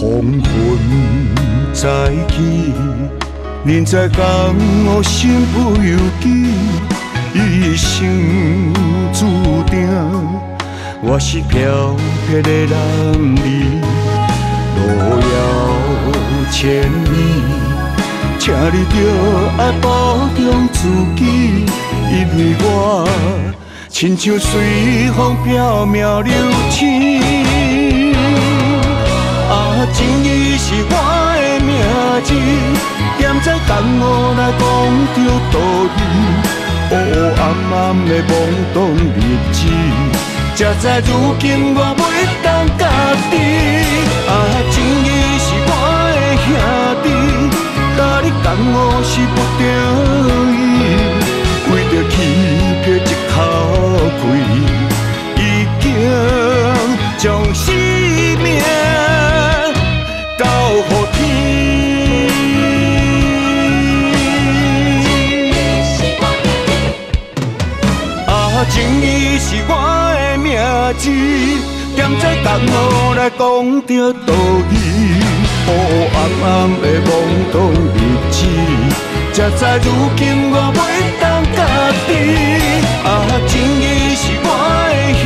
黄昏再起，人在江湖身不由己，一生注定我是漂泊的男儿，路遥千里，请你着爱保重自己，因为我亲像随风飘渺流星。啊，情义是我的名字，踮在江湖来讲着道理。黑暗暗的懵懂日子，才知如今我袂当家己。啊，情义是我的兄弟，甲你江湖是不得已，为着欺骗一口气，是我的名字，踮在江湖来讲着道理。黑暗暗的懵懂日子，才知如今我袂当家己。啊，情义是我的兄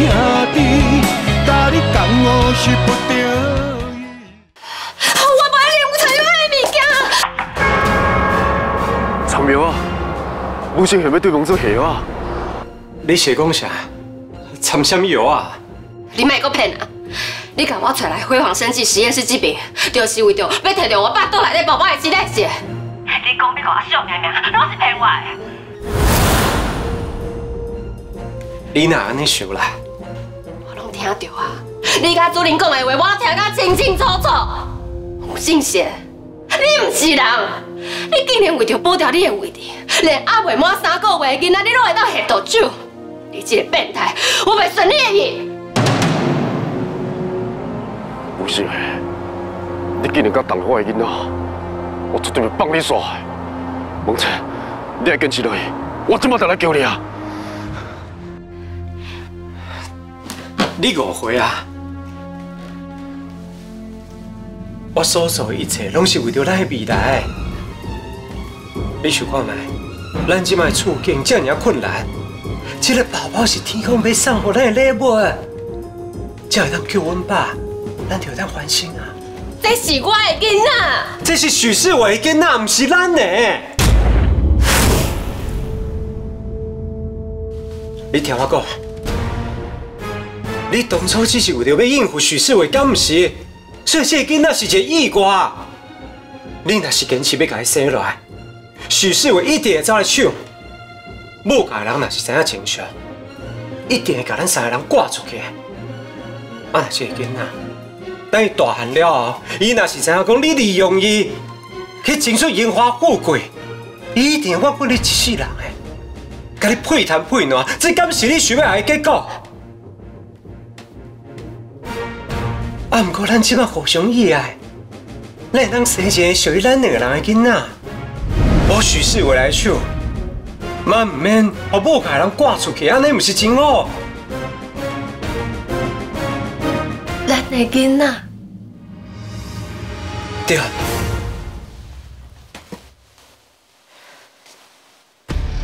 弟，甲你江湖是不得苗啊，母亲想要对公做下啊。你是讲啥？掺什么药啊？你卖个骗啊！你甲我找来辉煌生技实验室这边，就是为着要摕到我爸肚内底宝宝的子代是？你讲你甲我笑命命，拢是骗我的。你哪安尼想啦？我拢听到啊！你甲主任讲的话，我听甲清清楚楚。吴信贤，你唔是人，你竟然为着保掉你的位置，连阿未满三个月的囡仔，你拢会当下毒酒。你这个变态，我会顺你的意。不是，你竟然敢动我的囡仔，我绝对会帮你耍。孟青，你还坚持落去，我怎么就来救你啊？你误会啊！我所做的一切，拢是为着咱的未来。你想看卖？咱即卖处境这么困难。这个宝宝是天空要送给咱的礼物，才会当救阮爸，咱就当欢心啊！这是我的囡仔，这是许世伟的囡仔，不是咱的。你听我讲，你当初只是为了要应付许世伟，敢不是？所以这囡仔是一个意外。你若是坚持要甲伊生落来，许世伟一定会走来抢。某家人若是知影真相，一定会把咱三个人挂出去。啊，若是个囡仔，等伊大汉了后，伊若是知影讲你利用伊去争取荣华富贵，伊一定会怨你一世人诶，甲你配谈配暖，这敢是你想要的结果？啊，不过咱即摆互相依爱，咱当生一个属于咱两个人的囡仔，我许是未来手。妈唔免，我某家人挂出去，安尼唔是真好。咱的囡仔，对，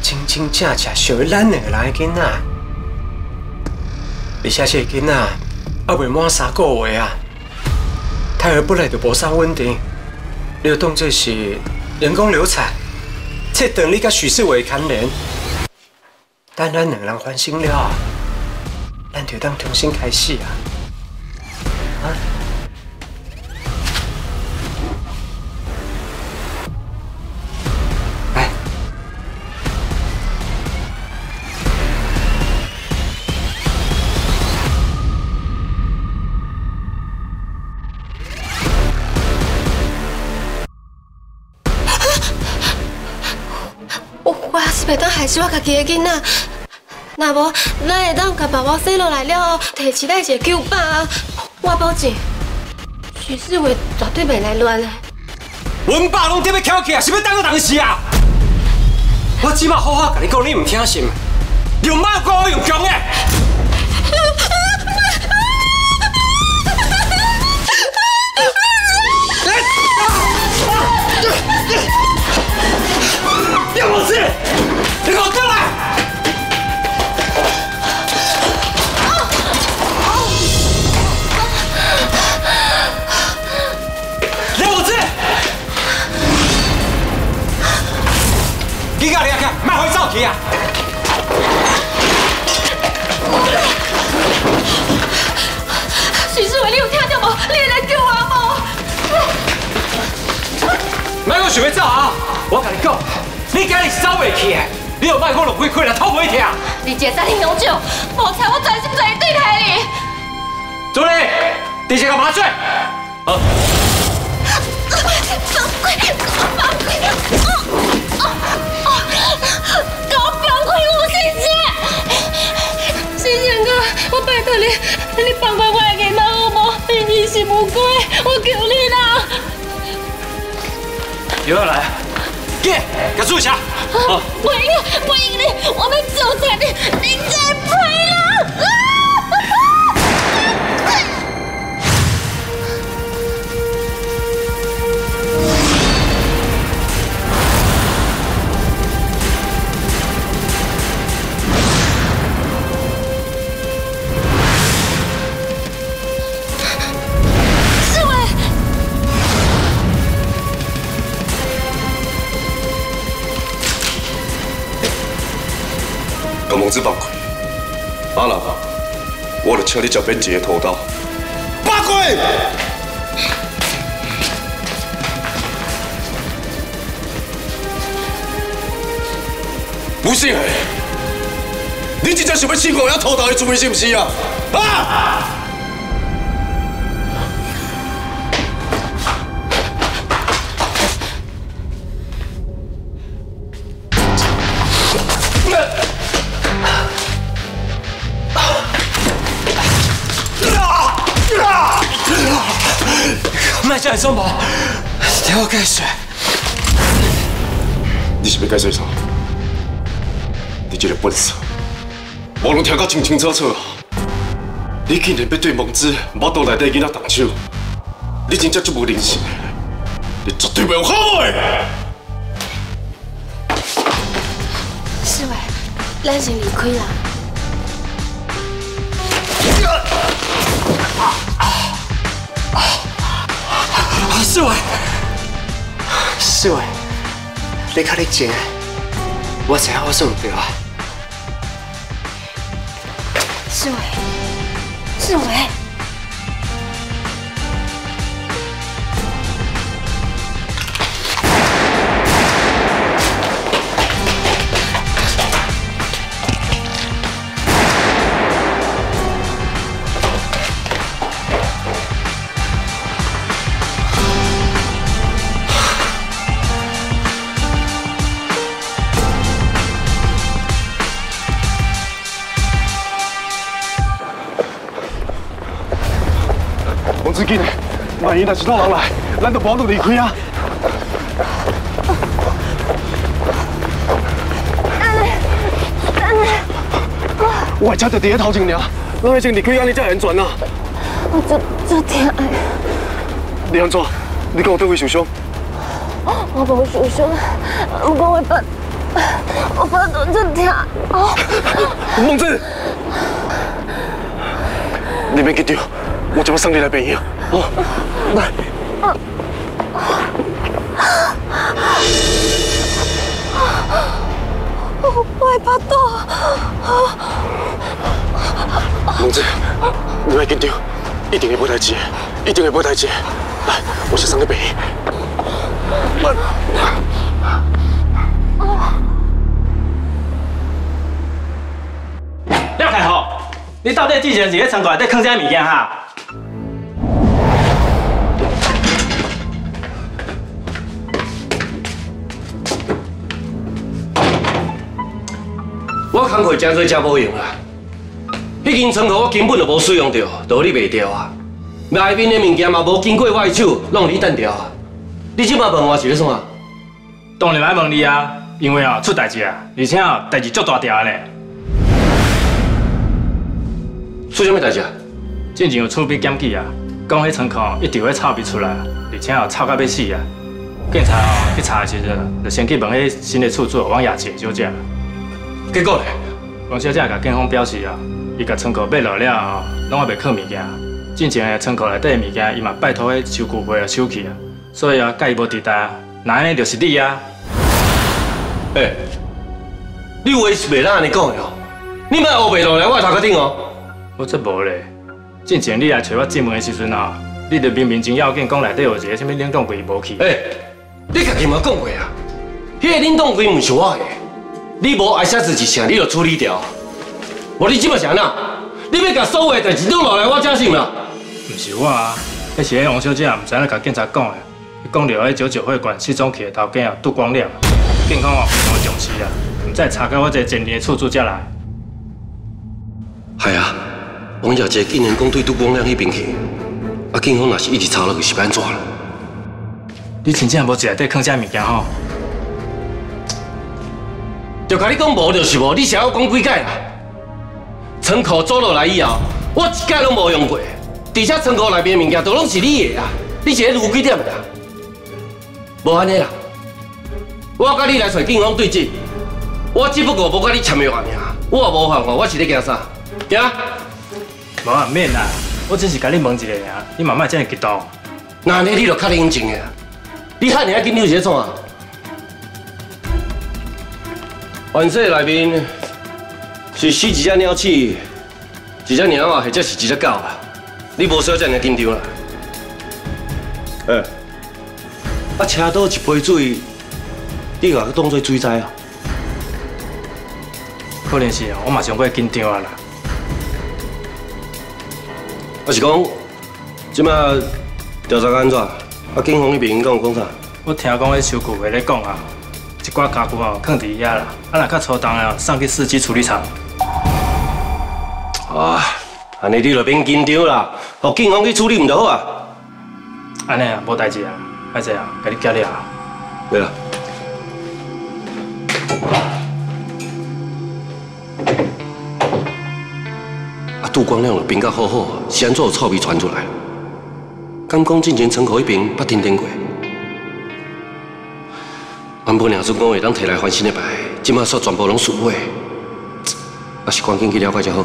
真真正正属于咱两个人的囡仔。而且这囡仔还未满三个月啊，胎儿本来就无啥稳定，你就当作是人工流产。这等你甲许世伟牵连，等咱两人欢心了，咱就当重新开始！啊！己个囡仔。那无，咱会当甲宝宝生落来了哦，提起待一个救爸啊！我保证，徐世伟绝对袂来乱的。阮爸拢特别翘起啊，是要当个东西啊！我只嘛好好甲你讲，你唔听信，又骂我又强的。你给我死！你给我走！你叫你阿，回造去啊！许志伟，你有听到吗？你来救我阿母！别想要走啊！我跟你讲，你今日是走不去了，你有把我弄崩溃了，痛不痛？你这三斤浓酒，我才我转身转到柜台里。助理，底下干嘛做？啊！崩溃，我崩！啊啊！谢谢。哥，我拜托你，你放过我的囡仔好无？你是无辜，我求你啦。又要来？给，给住一下。啊！我赢了，我赢了，我们走才你，你再赔了。把蒙子放开，阿郎，我著请你吃编辑的头刀。放开！不是的，你真正想要试过遐头刀的滋味是不是啊？啊！听我解释。你是要解释啥？你这个笨蛇，我拢听到清清楚楚啊！你竟然要对蒙子腹肚内底囡仔动手，你真正足无人性，你绝对袂有后悔！世伟，咱先离开啦。世伟，世伟，你看你静，我知影我做唔对啊。世伟，世伟，万一若是老人来，咱就保住离开啊！我的车就伫咧头前尔，咱要先离开，安尼才会安全啊！我足足疼的，你安怎？你讲我对位受伤？我无受伤，不过我腹，我腹肚足疼。哦，孟子，你别紧张，我就要送你来病院。哦，来。我的腹肚。孟子，你别紧张，一定会没代志的，一定会没代志。来，我先送你病院。廖凯豪，你到底之前是咧仓库内底藏啥物件哈？我工课真多真无用啊！迄间仓库我根本就无使用到，道理袂掉啊！内面的物件嘛无经过我的手，拢你等掉啊！你即摆问我是咧创啊？当然来问你啊，因为啊出代志啊，而且啊代志足大条的呢。出什么代志啊？之前有厝边检举啊，讲迄仓库一直咧臭味出来，而且啊臭到要死啊！警察哦去查的时阵，就先去问迄新的厝主王雅琪小姐。结果咧？王小姐甲警方表示啊，伊甲仓库买落了后，拢也袂靠物件。进前的仓库内底的物件，伊嘛拜托迄收据会啊收去啊。所以啊，甲伊无地带，那安尼就是你啊。哎，你话是袂当安尼讲的哦！你莫黑白落来我的头壳顶哦！我则无咧。进前你来找我进门的时阵啊，你就明明真要紧讲内底有一个什么冷冻柜无去。哎，你家己嘛讲过啊，迄个冷冻柜唔是我的，你无爱写字一声，你就处理掉。无你即摆是安那？你要甲所有的代志都落来我这是啦？唔是我啊，迄是迄王小姐唔知影甲警察讲的，伊讲着迄九九会馆失踪去的头家啊杜光亮，警方也非常重视啊，唔再查到我这前年的厝主才来。系啊，王小姐竟然讲对杜光亮迄边去，啊，警方若是一直查落去是要安怎啦？你真正无一内底藏啥物件吼？就甲你讲无就是无，你想要讲几届啦？仓库租落来以后，我一届拢无用过，而且仓库内面的物件都拢是你的啊，你是咧录几点的啦？无安尼啦，我甲你来找警方对质，我只不过无甲你签约尔，我也无犯法，我是咧惊啥？惊？无啊，免啦，我只是甲你问一下尔，你慢慢这样激动。那安尼你就较冷静的，你遐尔啊紧张是咧创啊？原室内面是死一只鸟鼠，一只猫啊，或者是一只狗啊，你无需要这样紧张啦。哎，啊，车倒一杯水，你甲它当做水灾啊？可能是啊，我嘛上过紧张啊啦。我是讲，即马调查安怎？啊，警方那边讲有讲啥？我听讲迄收据话咧讲啊，一寡家具哦，放伫遐啦，啊若较粗重的哦，送去司机处理厂。啊，安尼你就免紧张啦，互警方去处理唔就好啊？安尼啊，无代志啊，歹势啊，甲你交了啊。对啦。啊，杜光亮的评价好好，是安怎有臭味传出来？敢讲进前仓库迄边捌停电过？原本娘孙讲会当摕来翻新的牌，即马煞全部拢损毁，还是赶紧去了解才好。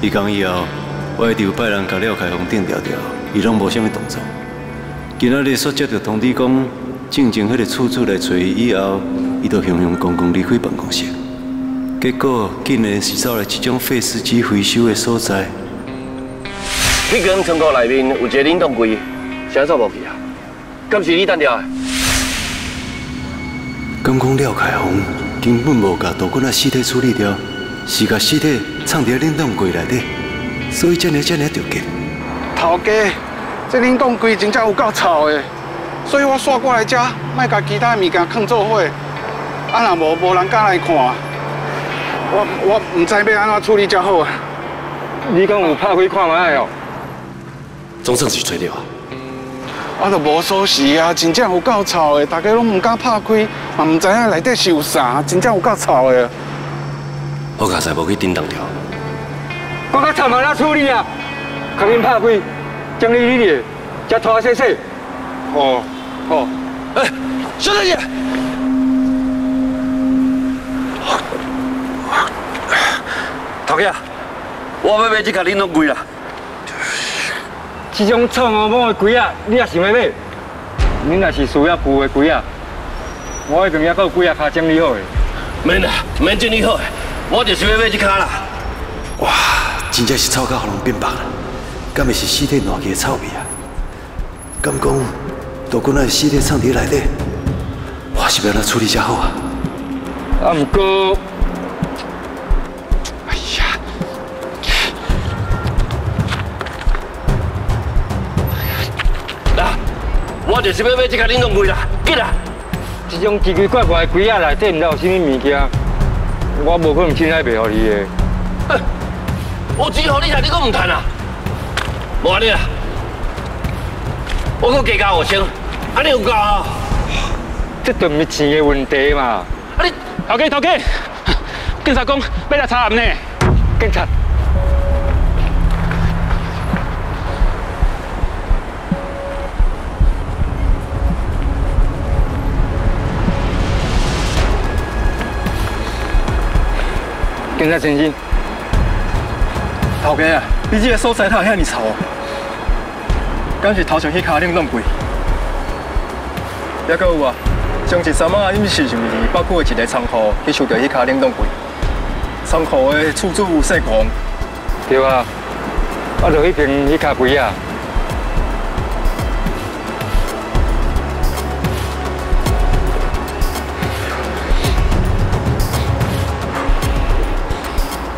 伊讲以后，我一直有派人甲廖凯宏定调调，伊拢无啥物动作。今仔日所接到通知讲，进前迄个厝主来找伊以后，伊就雄雄公公离开办公室。结果竟然是走来一种废司机回收的所在。迄间仓库内面有一个冷冻柜，是安怎无去啊？敢是你单调的？敢讲廖凯宏根本无甲杜君仔尸体处理掉，是甲尸体藏伫冷冻柜内底，所以才尔才尔着急。头家，这冷冻柜真正有够臭的，所以我刷过来遮，莫甲其他物件放做伙。啊，若无无人敢来看，我我唔知要安怎处理才好啊。你讲有拍开看卖哦？总算是找到啊！我都无锁匙啊，真正有够臭的，大家拢唔敢拍开，嘛唔知影内底是有啥，真正有够臭的。我刚才无去叮当掉，我甲惨嘛哪处理啊？赶紧拍开，将你理理，才拖洗洗。哦，好。哎，小大姐，头家，我要买这个冷冻柜啦。这种臭毛毛的鬼啊，你也想要买？你若是需要旧的鬼啊，我迄边还有几啊卡整理好的。免啦，免整理好的，我就是要买这卡啦。哇，真正是臭到互人变白了，敢会是尸体烂去的臭味啊？敢讲杜君仔尸体藏伫内底，我是要安怎处理才好啊？啊，毋过，哎呀，啦，我就是要买这个冷冻柜啦，紧啦！这种奇奇怪怪的柜啊内底毋知有啥物物件，我无可能凊彩卖互你的。哼我只好你来，你搁唔谈啊？无安尼啦，我搁加加五千，安尼有够啊？这都毋是钱的问题嘛。啊你头家头家，警察讲要来查案呢。警察。警察先生，头家啊，你这个所在哪有遐尼臭？敢是头前迄卡冷冻柜？还阁有啊，上一三啊，你是是毋是包括一个仓库去收掉迄卡冷冻柜？仓库的厝主姓黄。对啊，啊，就迄边迄卡柜啊。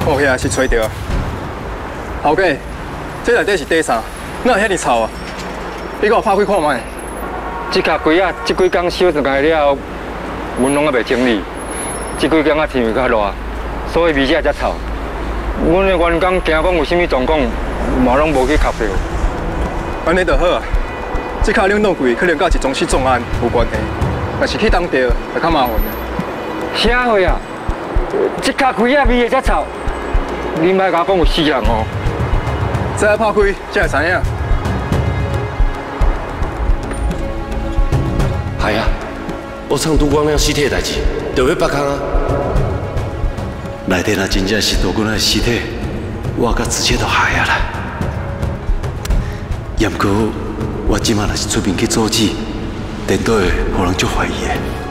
看起来是吹到。头家，这内底是底啥？哪有遐尼臭啊？你给我拍开看卖。这卡柜啊，这几工收上来了，阮拢还未整理。这几工啊天气较热，所以味才才臭。阮的员工惊讲有啥物状况，嘛拢无去确认。安尼就好啊。这卡冷冻柜可能甲一宗失踪案有关系，若是去当地，就较麻烦了。啥货啊？这卡柜啊味会才臭。你莫甲我讲有死人哦！再拍开，才会知影。系啊，我唱杜光亮尸体的代志，就要北康啊。内底那真正是杜光亮尸体，我甲子切都害啊啦。也毋过，我即马若是出面去阻止，电对互人足怀疑的。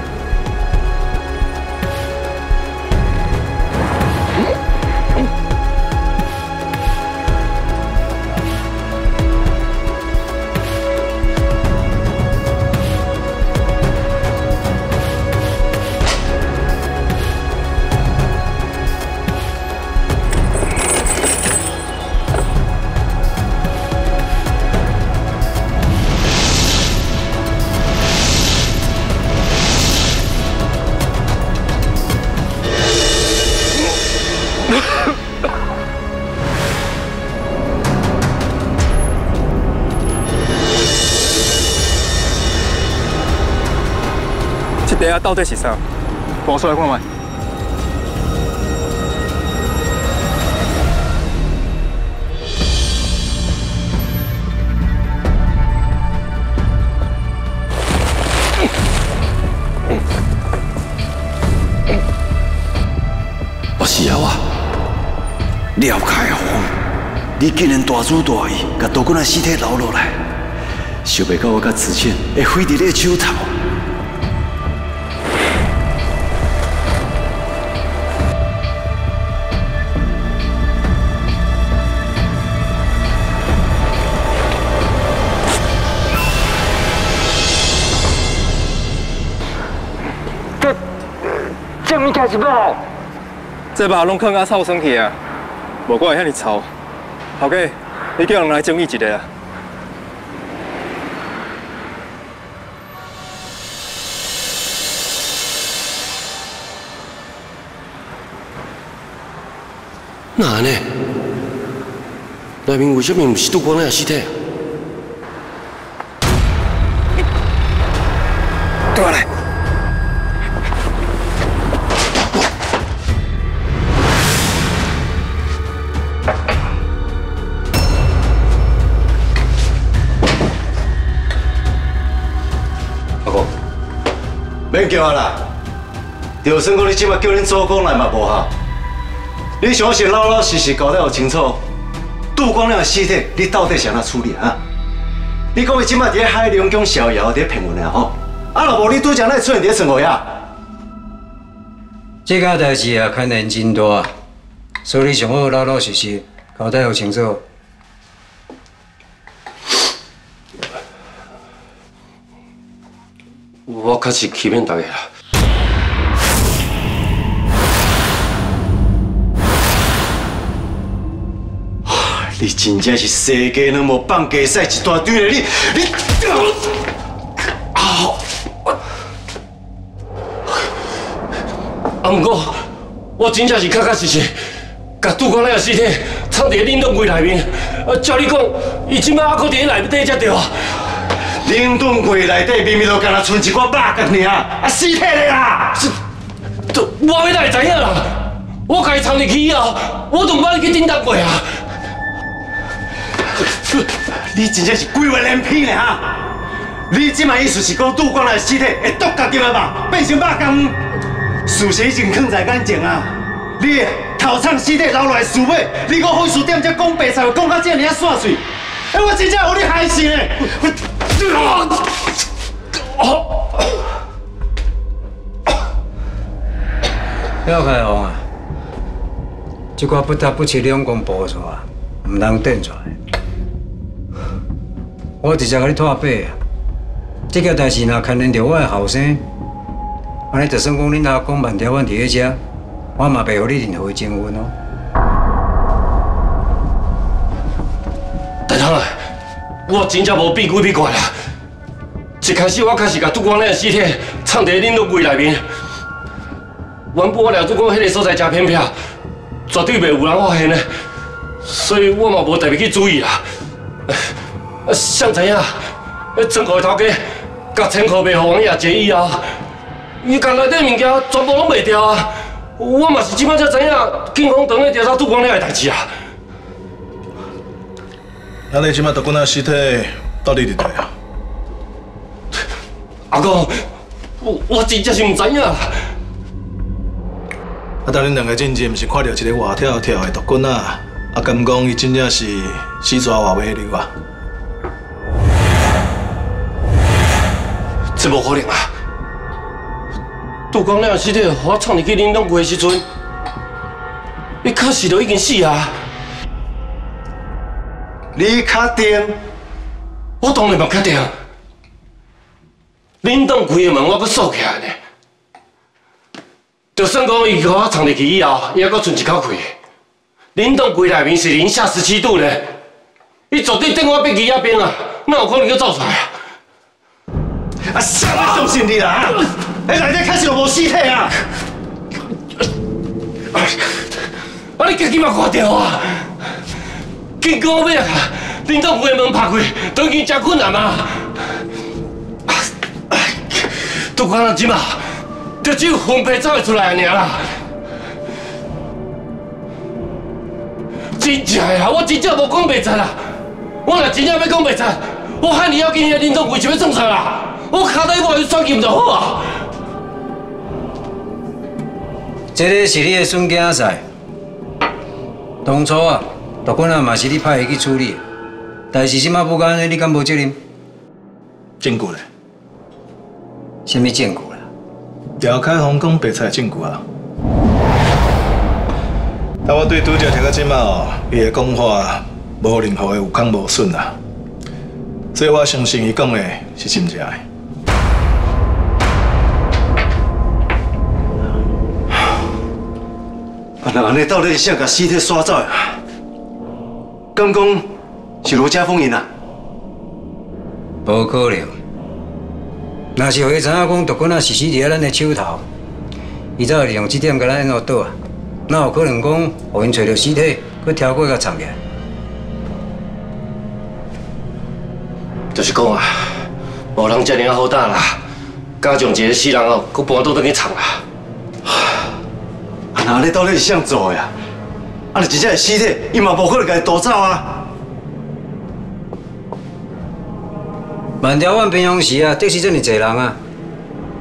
到底是啥？拿出来看卖。我是啊我，廖开宏，你竟然大主大意，甲杜君的尸体留落来，想袂到我甲子倩会飞伫你的手头。这物件是无？这肉拢放啊臭生去啊，无怪会遐尼臭。头家，你叫人来整理一下啊。哪安尼？内面为什么不是杜光亮的尸体？叫啊啦！就算讲你即摆叫恁祖公来嘛无效，你想是老老实实交代清楚，杜光亮的尸体你到底是安怎处理啊？你讲伊即摆伫海龙宫逍遥，伫骗阮啊吼！啊若无你拄则会出现伫生活呀？这个代志啊，牵连真大，所以想好老老实实交代互清楚。我确实欺骗大家啦。你真正是世界两无放假赛一大堆的你，你啊！啊，不过我真正是确确实实，甲杜光亮的尸体藏伫冷冻柜内面。啊，照你讲，伊即摆还搁伫内面底才对啊。冷冻柜内底明明都干那剩一寡肉干尔，啊尸体咧啦！是，这我要哪会知影啦？我家己藏入去以后，我都毋捌去叮当过啊！你真正是鬼话连篇咧哈！你即卖意思是讲杜光亮的尸体会毒家己的肉，变成肉干？事实已经藏在眼前啊！你头厂尸体留落来输买，你搁分数点才讲白菜，讲到这尔啊煞碎，哎，我真正互你害死呢！廖开宏啊，这块不得不去两公播出啊，唔通顶出来。我直接甲你拖白啊！这件代志若牵连到我的后生，安尼就算讲恁阿公慢条，阮伫咧遮，我嘛袂互你任何的情分哦。大汤啊，我真正无变鬼变怪啦！一开始我开始甲杜光亮的尸体藏伫恁拢柜内面，原本我了做讲迄个所在真偏僻，绝对袂有人发现的，所以我嘛无特别去注意啦。啊，谁知影？迄仓库的头家甲仓库卖互王爷借以后，伊甲内底物件全部拢卖掉啊！我嘛是即摆才知影，警方当咧调查杜光亮的代志啊！那你即摆大姑仔尸体到底伫倒啊？阿公，我我真正是唔知影。啊，当恁两个进前，毋是看到一个活跳跳的毒棍仔，啊，敢讲伊真正是死抓活买流啊？这无可能啊！杜光亮尸体我创入去恁拢柜的时阵，伊确实都已经死啊！你确定？我当然嘛确定。恁栋柜的门我搁锁起来呢，就算讲伊给我藏入去以后，伊还搁剩一口气。恁栋柜内面是零下十七度呢，伊绝对等我变机那边啊，哪有可能去走出来啊？啊！啥物相信你啦？啊！迄内底确实无尸体啊！啊！你家己嘛看到啊！经过尾啊，恁栋柜门拍开，都已经真困难嘛。杜光亮即嘛，就只有分配走会出来尔啦。真正呀，我真正无讲袂真啦。我若真正要讲袂真，我喊你要紧遐林总为什么创啥啦？我卡在我去选金就好啊。这个是你的孙囝仔，当初啊，大官啊嘛是你派伊去处理，但是即马不干，你敢无责任？证据呢？什么证据啦？廖开宏讲白菜证据啊！但我对拄则听到即马哦，伊的讲话无任何的有空无损啊，所以我相信伊讲的是真正的。啊，那安尼到底是谁甲尸体刷走的？敢讲是罗家凤因啊？无可能。若是互伊知影讲毒棍啊是死伫咱的手头，伊才会利用这点甲咱恶倒啊！哪有可能讲互因找到尸体，佮挑过甲藏起来？就是讲啊，无人遮尔啊好打啦，加上一个死人哦，佮搬倒转去藏啦。啊，那安尼到底是谁做的啊？啊，你真正是尸体，伊嘛无可能甲伊夺走啊！万条湾平常时啊，得是这么济人啊，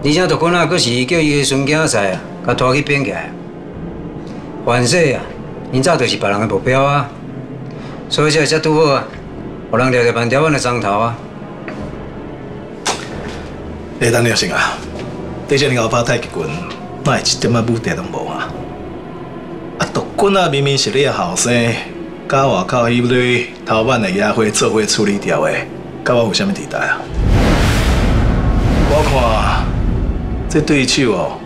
而且毒棍仔佫是叫伊的孙囝婿啊，甲拖去编起来。反说啊，因早就是别人的目标啊，所以才会遮拄好啊，互人掠着万条湾的庄头啊。你当了先啊！这些年后拍太极拳，哪会一点仔武德都无啊？毒棍啊，明明是你的后生，甲外口迄堆头版的野花做伙处理掉的。甲我有啥物地带啊？我看这对手哦，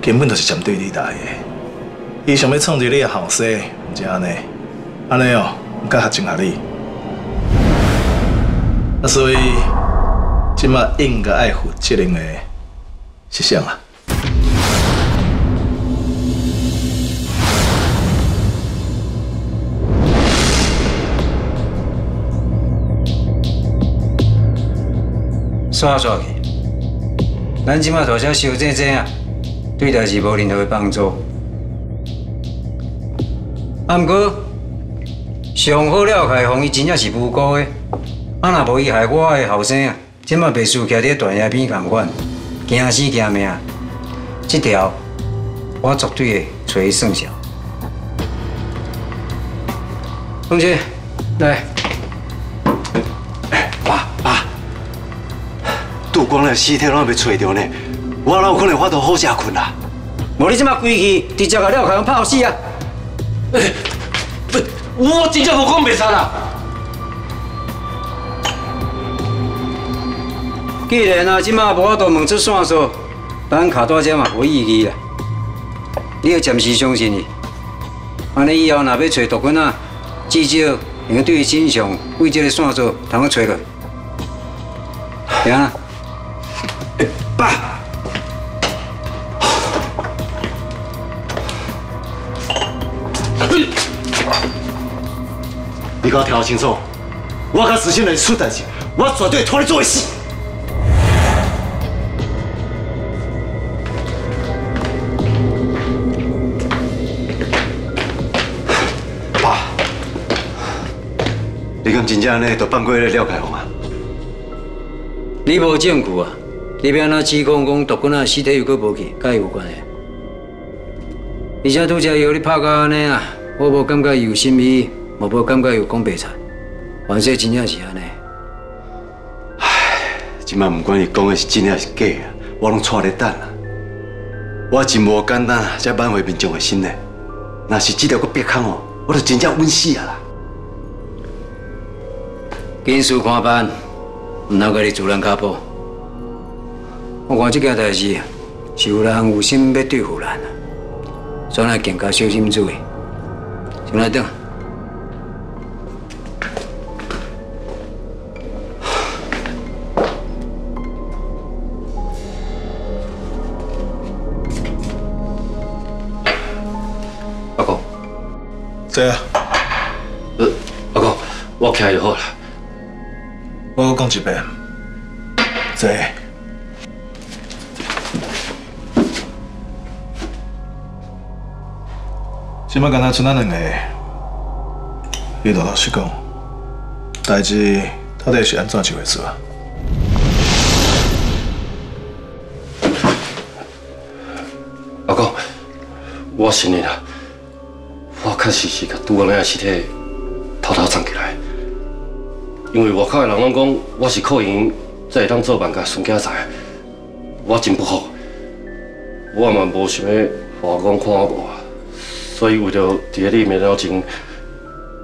根本就是针对你大的。伊想要创一个你的后生，毋是安尼？安尼哦，甲合情合理。啊，所以即马应该爱负责任的是谁啊？刷刷去，咱即马大小修正正啊，对代志无任何帮助。啊，毋过上好了，开放伊真正是无辜的。啊，若无伊害我的后生啊，即马袂输徛伫断崖边共款，惊死惊命。这条我绝对会找伊算账。同学，来，杜光的尸体拢未找着呢，我哪有可能法度好食困啊？无你即马规矩，直接甲廖凯阳拍死啊！不，我真正无讲袂杀啦。既然啊，即马无法度问出线索，咱卡大遮嘛无意义啦。你要暂时相信伊，安尼以后若要找毒棍啊，至少会对真相为这个线索通去找落。行啊。爸，你给我听清楚，我甲子欣人出代志，我绝对拖你做死。爸，你敢真正安尼就放过了廖凯宏啊？你无证据啊？你要安怎指控讲毒棍仔尸体又搁无去，甲伊有关系？而且拄则由你拍到安尼啊，我无感觉伊有心意，无无感觉伊有讲白菜，凡说真正是安尼。唉今晚不管伊讲的是真还是假啊，我拢带咧等啊。我真无简单啊，才挽回民众的心呢。若是这条个鼻孔哦，我就真正稳死啊啦。紧事看办，唔能甲你自然卡步。我看这件代志是有人有心要对付咱啊，所以更加小心注意。先来等。阿公，这啊，呃，阿公，我起来就好了。我讲一遍，这即摆敢若剩咱两个，你就老实讲，代志到底是安怎一回事啊？阿公，我承认啦，我确实是甲拄安尼的尸体偷偷藏起来，因为外口的人拢讲我是靠营才会当做万甲孙家财，我真不好，我嘛无想要华光看我无，所以为了伫咧你面了前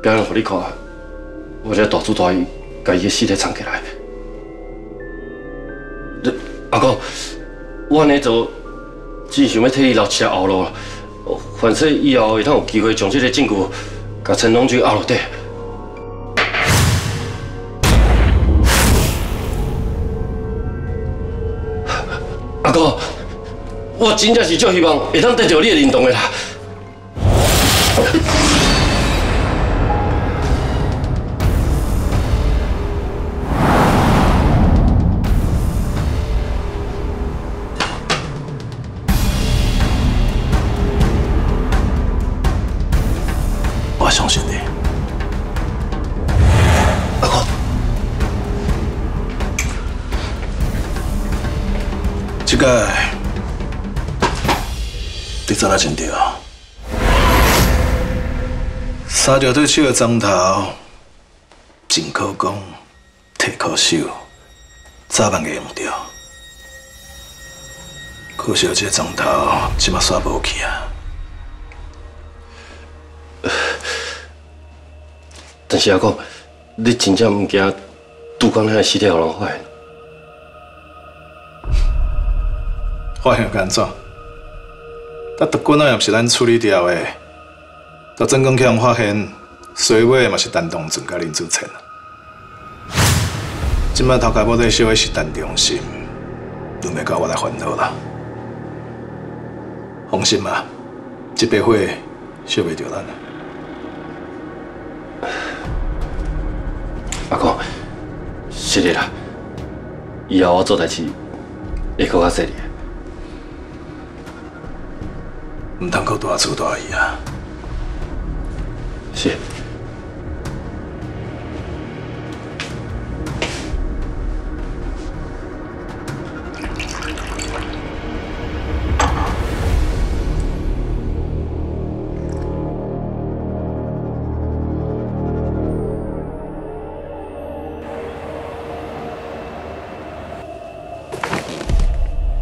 表现互你看，我才大主大意甲伊的尸体藏起来。阿公，我安尼做。只想要替你留一条后路，反正以后会通有机会将这个证据，甲陈龙军压落底。阿哥，我真正是足希望会当得到你的认同的啦。你做得真对，三条对手的砖头，真可攻，退可守，早晚会用到。可惜这砖头即马煞无去啊！但是阿公，你真正唔惊杜光那尸体有人发现？发现干怎？但毒棍仔也不是咱处理掉的，到真讲去人发现，衰尾嘛是陈东俊甲林志成。今摆头家要对小的是陈忠心，轮要到我来烦恼啦。放心吧，这把火烧袂着咱。阿公，是的啦，以后我做代志会更较细腻。我们堂口多少个大姨啊？是。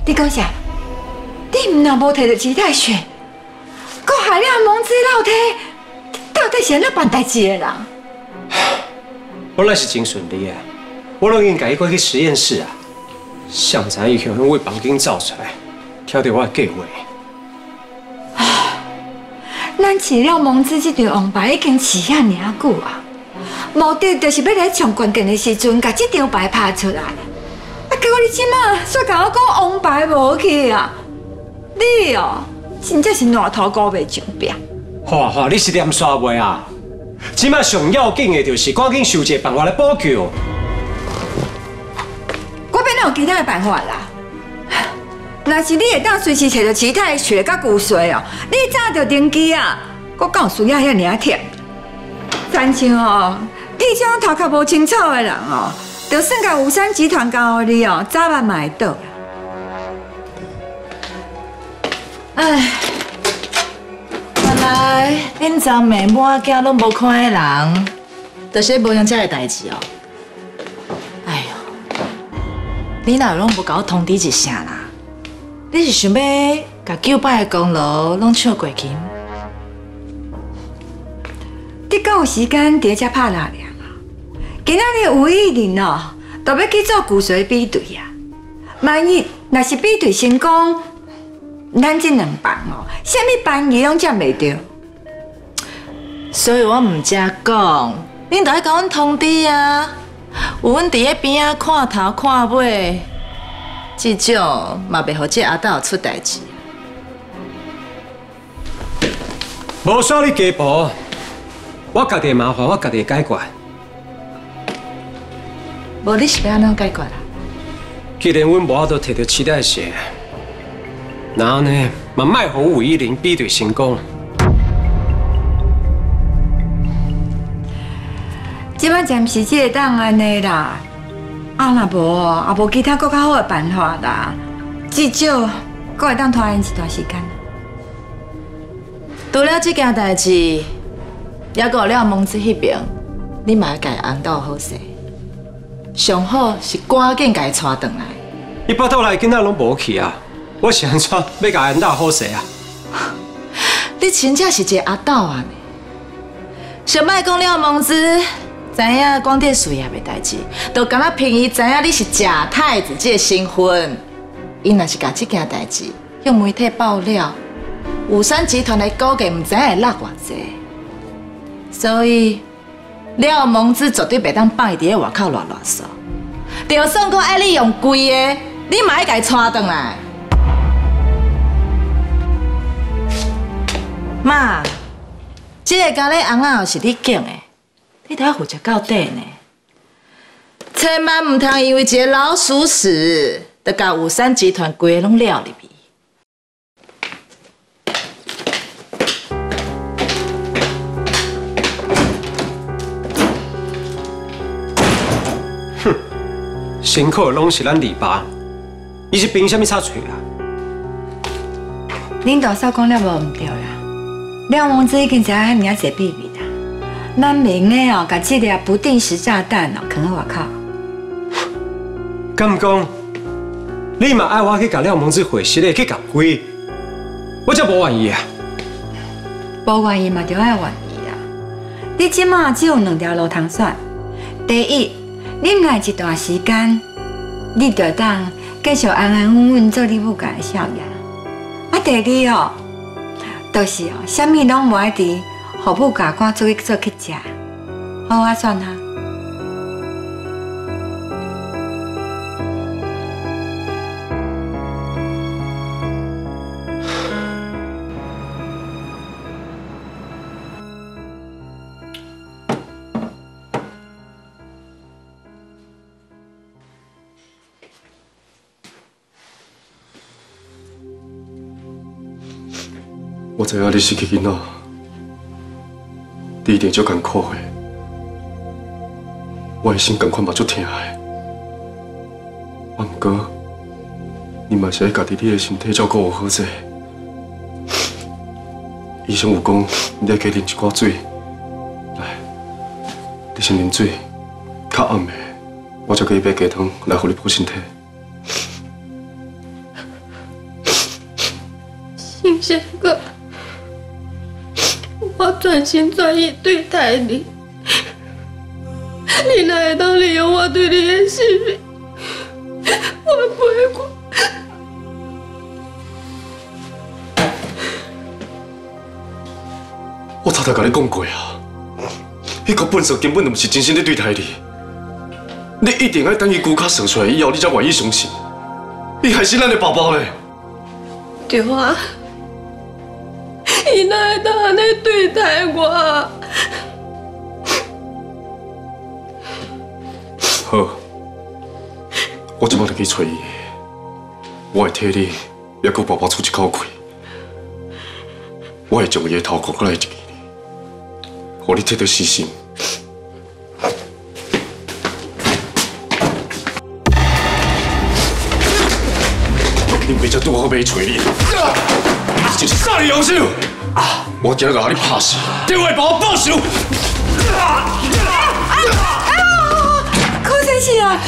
你讲啥？你唔若无摕到紫太雪？搁害了蒙子老太，到底是安怎办代志的人？本来是真顺利的，我拢已经改过去实验室啊。上知伊向为房间走出来，挑着我的计划。咱饲了蒙子这张王牌已经饲遐尔久啊，目的就是要来上关键的时阵，把这张牌拍出来。啊，结果你即马煞甲我讲王牌无去啊！你哦，真正是烂头狗未上边。花花，你是念煞袂啊？即马上要紧的就是赶紧想一个办法来补救。我变哪有其他的办法啦？若是你会当随时找到其他的血甲骨髓哦，你早就登记啊！我敢有需要遐尔忝？三像哦，你这种头壳无清楚的人哦，就算甲五山集团交予你哦，早晚嘛会倒。唉，原来恁昨暝满仔拢无看的人，就是无用这个代志哦。哎呦，你哪拢无甲我通知一声啦？你是想要甲九百的功劳拢抢过去？你敢有时间伫遮拍拉量啊？今仔日有一人哦，都要去做骨髓比对啊。万一若是比对成功，咱这两班哦，什么班伊拢占袂着。所以我唔遮讲，恁都要甲阮通知啊。有阮伫咧边仔看头看尾。至少嘛袂互这阿斗出代志。无需要你家婆，我家己的麻烦我家己解决。无你是要安怎解决啦？既然阮无法度摕到脐带血，然后呢，嘛卖互吴依林比对成功。即摆暂时只会当安尼啦。啊，若无也无其他更较好的办法啦，至少阁会当拖延一段时间。除了这件代志，也有了蒙子迄边，你嘛该安到好势。上好是赶紧该带回来。伊巴肚内囡仔拢无去啊，我是安怎要甲安到好势啊？你真正是一个阿斗啊！想卖讲了蒙子。知影广电事业的代志，都敢若凭伊知影你是假太子这个身份，伊若是甲这件代志向媒体爆料，武山集团的高价唔知会落偌济，所以廖蒙子绝对袂当放伊伫咧外口乱乱说。就算讲爱你用贵的，你嘛要甲伊带回来。妈，这个咖喱红仔是你拣的。你得要负责到底呢，千万唔通因为一个老鼠屎，就把五山集团规拢了入去。哼，辛苦的拢是咱二爸，伊是凭什么插嘴啊？领导少讲了无唔对啦，廖王子已经知影遐侪秘密。咱明的哦，把这粒不定时炸弹哦藏喺外口。敢讲，你嘛爱我去甲廖蒙子回息的去搞鬼，我则无愿意啊。无愿意嘛，就爱愿意啊。你即马只有两条路通选：第一，忍耐一段时间，你就当继续安安稳稳做你母家的少爷；啊，第二哦，就是哦，什么拢无爱滴。好不赶快做去做去食，好啊，算啊。我知影你是个囡仔。你一定足艰苦的，我的心同款嘛足痛的。不过，你嘛是要家己你的身体照顾有好势。医生有讲，你要加啉一寡水。来，你先啉水，较暗的，我再给你买鸡汤来，互你补身体。贤哥，我专心专意对待你，你哪会当利用我对你的信任？我不会。我早就跟你讲过啊，迄个笨手根本就不是真心在对待你，你一定要等伊骨卡生出来以后，你才愿意相信。你还是咱的宝宝嘞。对啊，你哪会当安尼对待我？好，我即马就去找伊，我会替你也给爸爸出一口气，我会将伊的头割过来一记。我你替得死心。你别再对我没锤你，你就是杀人凶手！啊！我今日要你拍死，你会帮我报仇！柯先生啊，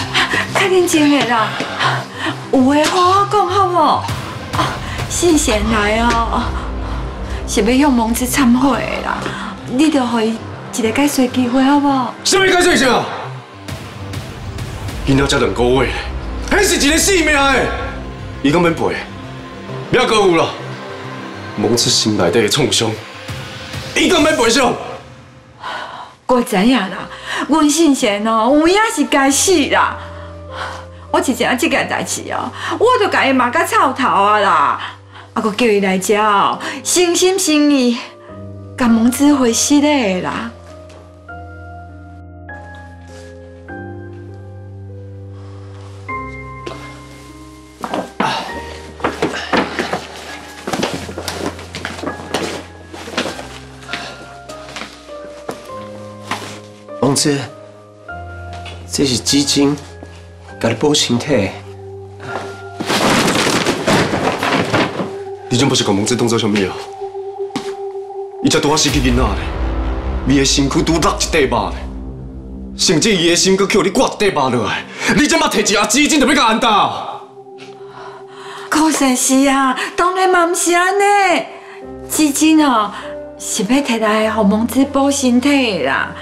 太认真的啦，有话好好讲好不？信贤来哦，是要向蒙子忏悔啦。你就给伊一个解释机会，好不好？什么解释性？囡仔才两个月，还是一个性命诶！伊讲免赔，不搁有了。蒙子心内底的创伤，伊讲要赔偿。我知影啦，阮信贤哦，有影是该死啦。我之前啊这件代志哦，我都甲伊骂甲臭头啊啦，啊，搁叫伊来遮哦，诚心诚意。甲蒙子回死的啦！这是纸巾，甲你保身体。你真不是搞蒙子当做什么啊？伊才拄好失去囡仔呢，伊的身躯拄落一块肉呢，甚至伊的心阁叫你挂一块肉落来，你这马摕一盒纸巾就要甲安打？可惜是啊，当然嘛不是安尼，纸巾哦是要摕来给蒙子补身体啦。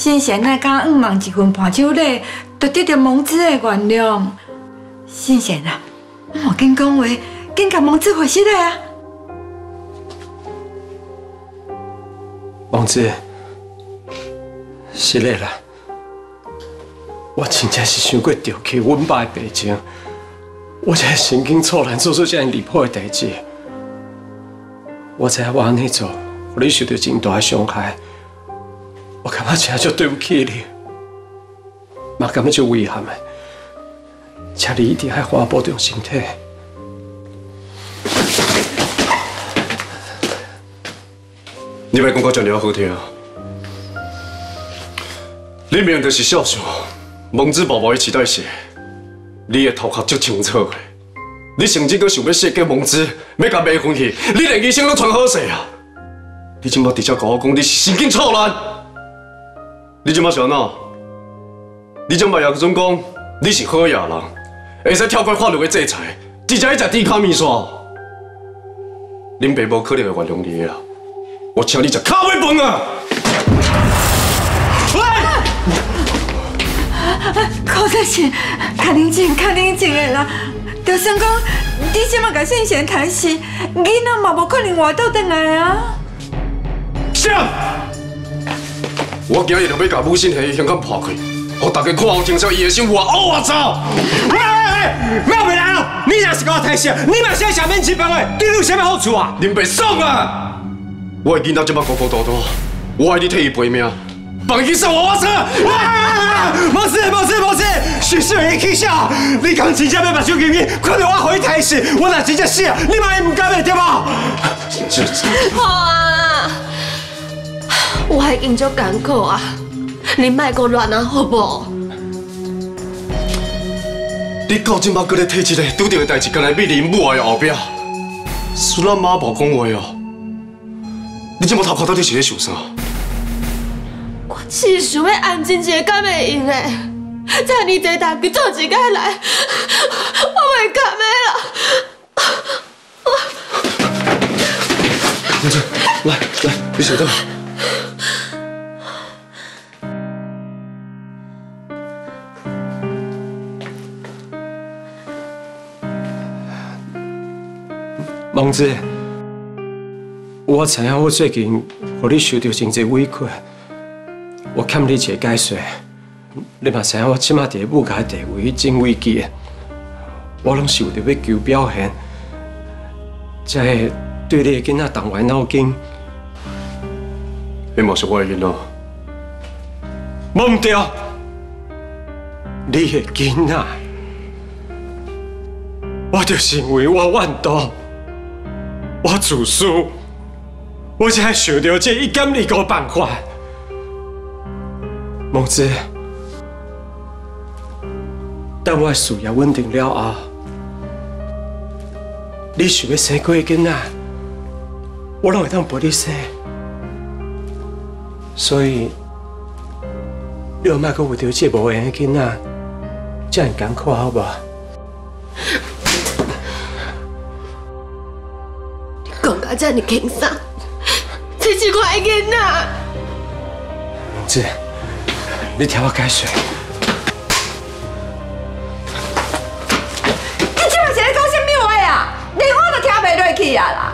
先贤那刚五万一份伴手礼，就得到蒙子的原谅。先贤啊，莫紧讲话，紧甲蒙子回息来啊！王子，是嘞啦，我真正是想过丢弃阮爸的病情，我才神经错乱做出这样离谱的代志。我知影我安尼做，让你受到真大的伤害，我感觉真就对不起你，嘛感觉就遗憾的，请你一定要好好保重身体。你别讲到这么好听，你明明就是孝顺，蒙子宝宝的期待是，你的头壳足清楚的，你甚至阁想要设计蒙子，要甲卖回去，你连医生都传好势啊！你今麦直接跟我讲你是神经错乱，你今麦想哪？你今麦也准讲你是好野人，会使跳过法律的制裁，直接去食低卡面线，恁爸无可能会原谅你啊！我请你吃咖啡饭啊！喂，柯大贤，较冷静，较冷静的啦。就算讲你这么甲圣贤谈死，囡仔嘛无可能活倒转来啊。啥？我今日就要甲母亲的香港破开，让大家看好清楚伊的生活乌我走！喂喂喂，不要回来了！你若是甲我提醒，你嘛现在下面吃饭的，对你有啥物好处啊？林北爽啊！我的囡仔这么孤孤单单，我爱你替伊赔命，放伊去上娃娃车！没事没事没事，许世伟去笑，你讲真正要把手给你，看到我回台时，我若真正死，你嘛会唔甘的对吗？好啊，我已经足艰苦啊，你莫阁乱啊，好不？你到今麦搁咧提一个拄着的代志，跟来秘你母爱的后壁，苏拉妈无讲话哦。你这么头壳到底是咧想啥？我只是想要安静一下，敢会用的？这尼济大去做一个来，我袂甘的啦。来来，你先等。孟子，我知影我最近互你受到真济委屈，我欠你一个解释。你嘛知影我即马伫母家地位真危机，我拢是为着要求表现，才会对你的囡仔动歪脑筋。你嘛是我的囡仔，忘唔掉，你的囡仔，我就是因为我怨妒，我自私，我才想到这一减二个办法。孟子，等我的事业稳定了后，你想要生几个囡仔，我拢会当陪你生。所以，你莫搁为着这无缘的囡仔，这样艰苦，好不好？讲到这么轻松，这是我的囡仔。孟子，你听我解释。你即摆是咧讲什么话啊？连我都听袂落去啊啦！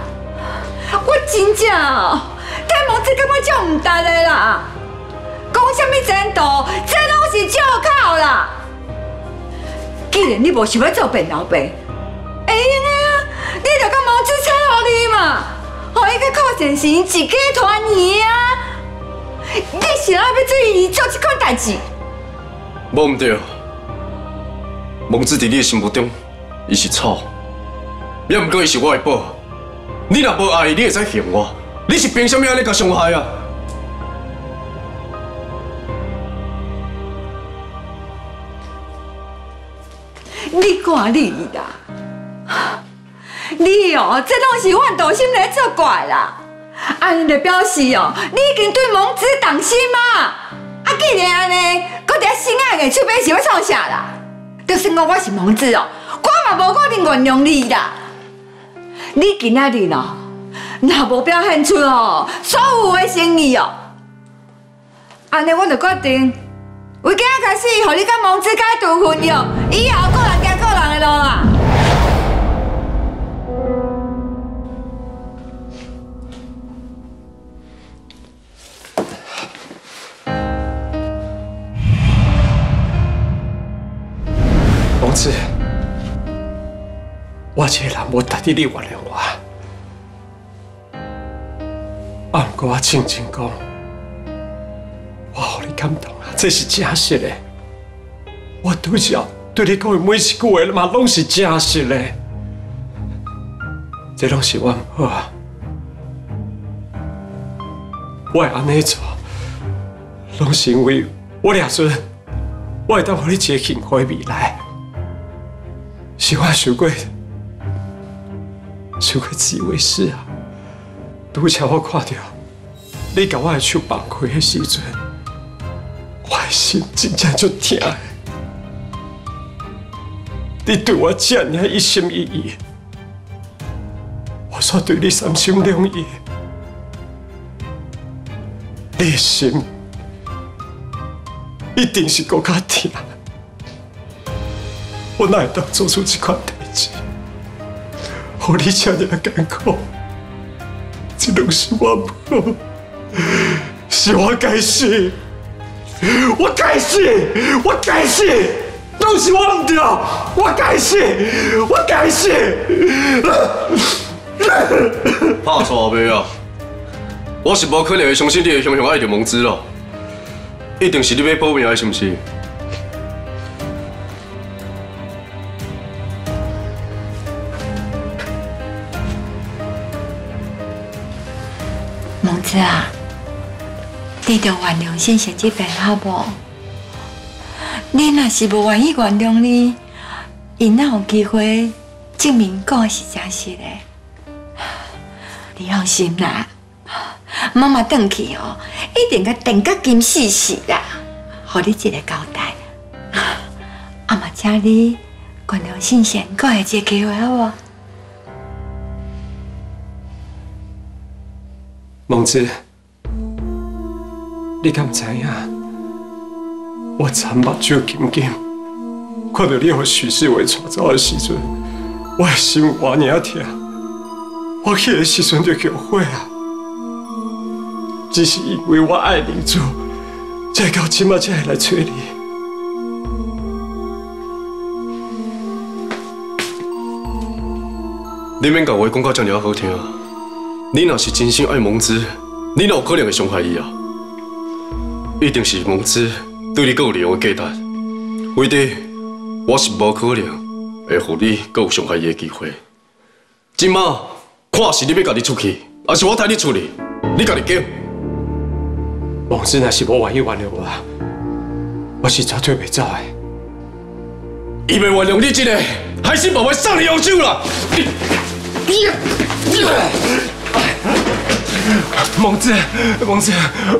我真正哦，对孟子感觉足唔得的啦。讲什么前途，这拢是借口啦。既然你无想要做变老爸，会用的啊，你就甲孟子扯互你嘛，互伊去靠善时自己团圆啊。你是哪要注意做这款代志？无唔对，孟子伫你的心目中，伊是草，也毋过伊是我的宝。你若无爱伊，你会使嫌我。你是凭什么安尼甲伤害啊？你看你啦，你哦，这拢是怨妒心在作怪啦。安尼就表示哦，你已经对孟子动心嘛。啊，既然安尼，搁伫心爱的手边是要创啥啦？就算讲我是孟子哦，我嘛无可能原谅你啦。你今仔日哦，若无表现出哦所有的诚意哦，安尼我就决定，从今仔开始，互你甲王子解除婚约，以后个人行个人的路啦。孟子，我这个人无值得你原谅我。啊，不过我真正讲，我互你感动啊，这是真实的。我拄则对你讲的每一句话嘛，拢是真实的。这拢是我唔好啊，我会安尼做，拢是因为我俩准，我会当互你一个幸福的未来。是我想过，想过自以为是啊！拄则我看到你甲我的手放开的时阵，我的心真正足痛的。你对我这样一心一意，我煞对你三心两意，你的心一定是更加痛。我哪会当做出这款代志？互你这样艰苦，这都是我不好，是我该死，我该死，我该死，都是我唔对，我该死，我该死。怕错未啊？我是无可能会相信你会雄雄爱着孟子咯，一定是你要保命的，是不是？子啊，你着原谅先生这边好不？你若是无愿意原谅你，伊哪有机会证明讲是真实的？你放心啦，妈妈转去哦，一定甲定甲金死死啦，互你一个交代。啊嘛，请你原谅先生，给我一个机会好不？孟子，你敢知影？我昨目睭金金，看到你和许世伟带走的时阵，我的心有偌尔痛。我去的时阵就后悔啊，只是因为我爱林祖，才到今麦才会来找你。你免甲话讲到这么好听，你若是真心爱蒙之，你哪有可能会伤害伊啊？一定是蒙之对你更有利用的价值，为的我是无可能会互你更有伤害伊的机会。今麦看是你要家己出去，还是我替你处理？你家己讲。蒙之若是无愿意原谅我，我是绝对袂走的。伊袂原谅你这个，还是慢慢送你右手啦！蒙子，蒙子，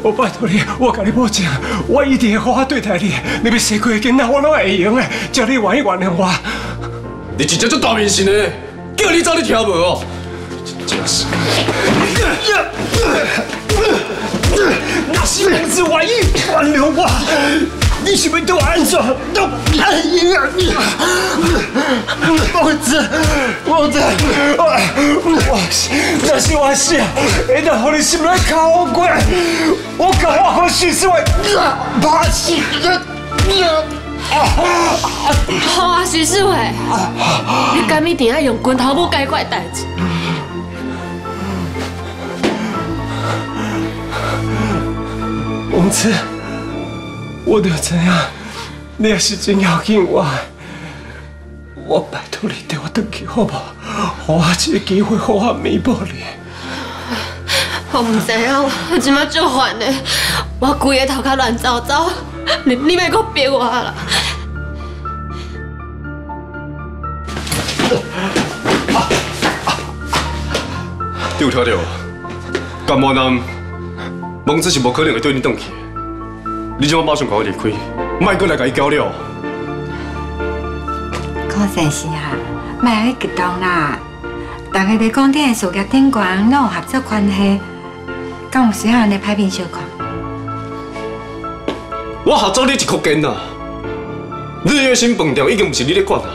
我拜托你，我甲你保证，我一定会好好对待你。你要生过的囡仔，我拢会用的，叫你愿意原谅我。你真正做大明星的，叫你走你听无哦？真是。那是蒙子愿意原谅我，你是要对我安怎？都哎呀！蒙子，蒙子，我我那是我死，会当让你心内靠过，我讲我和许世伟把死。好啊，许世伟，你敢一定要用拳头母解决代志？蒙子，我就知影你也是真要紧我，我拜托你带我回去好不好？给我一个机会，好好弥补你。我唔知影，我今麦足烦的，我规个头壳乱糟糟，你你别搁逼我啦！你有听到？甘毛男，蒙子是无可能会对你动去的。你怎么马上赶我离开？莫过来甲伊交流。可真是啊，莫去激动啦！大家在广电的事业顶悬，拢有合作关系，敢有需要安尼歹面相看？我合作你一箍筋啊！日月新饭店已经不是你咧管啊，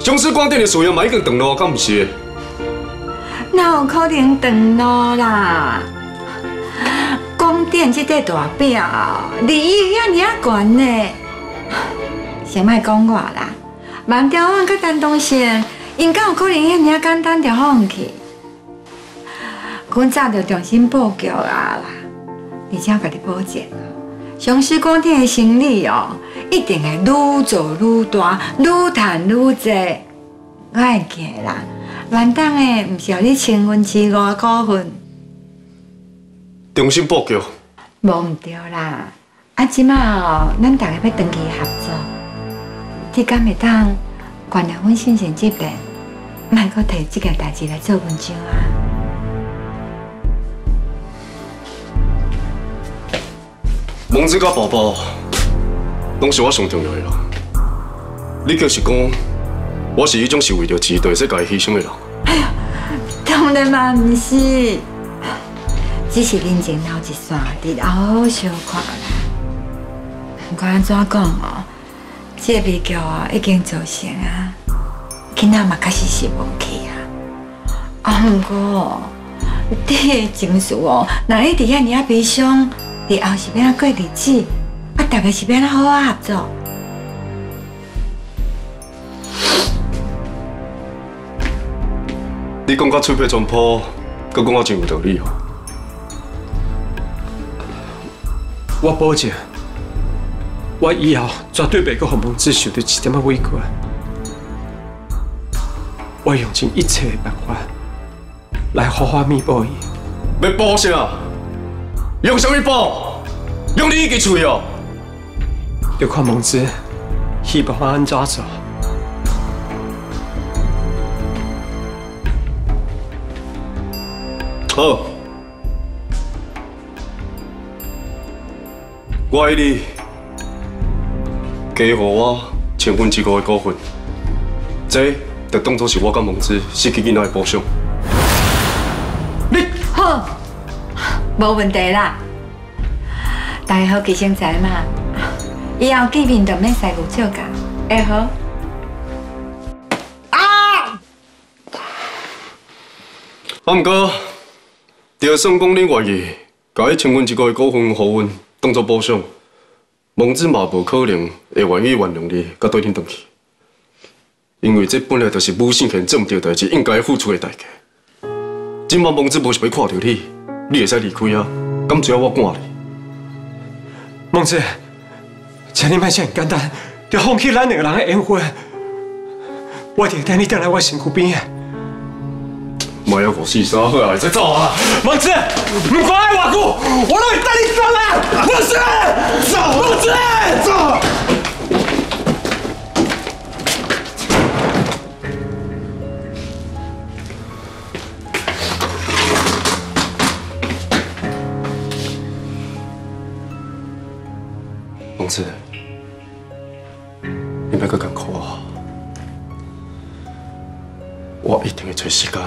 中视广电的事业嘛已经断了，敢不是？哪有可能断路啦？光电这块大表，利益遐尔悬呢？先莫讲我啦，万条网佮陈东升，因敢有可能遐尔简单就放弃？阮早就重新布局啊啦，而且甲你保证，上市广电的生意哦，一定会愈做愈大，愈赚愈济。我会记啦。万当的，唔是要你千分之五股份，重新布局。无唔对啦。啊，即马哦，咱大家要长期合作，你敢会当原谅阮先生这边，莫阁摕这件代志来做文章啊？蒙子甲宝宝，拢是我上重要的人。你就是讲，我是迄种是为着钱，才甲伊牺牲的人。哎呀当然嘛唔是，只是人情留一线，日后好好相看啦。不管安怎讲哦，这个悲剧啊已经造成啊，囡仔嘛确实是无去啊。啊，不过你的情绪哦，若一直遐尔啊悲伤，日后是要安过日子？啊，大家是要安好好合作？你讲到嘴皮全破，佮讲到真有道理哦。我保证，我以后绝对袂搁让孟子受到一点仔委屈。我用尽一切的办法来好好弥补伊。要补啥？用什么补？用你一支嘴哦？就看蒙子希望我安怎做。好，我爱你，给予我千分之五的股份，这就当作是我甲蒙子失去囡仔的补偿。好，无问题啦。大家好记生财嘛，以后见面就免使牛笑噶，会好？啊，毋过，就算讲你愿意，甲迄千分一个股份互阮当作补偿，孟子嘛无可能会愿意原谅你，甲对恁回去。因为这本来就是武信贤做毋对代志应该付出的代价。今晚孟子无想要看到你，你会使离开啊？敢只要我赶你？孟子，请你莫想简单，就放弃咱两个人的缘分。我一定带你回来我身躯边啊！莫要五四三好啊，再走啊！孟子，唔管爱偌久，我都会带你走啊！孟子，走！孟子，走！孟子，你别个艰苦啊！我一定会找时间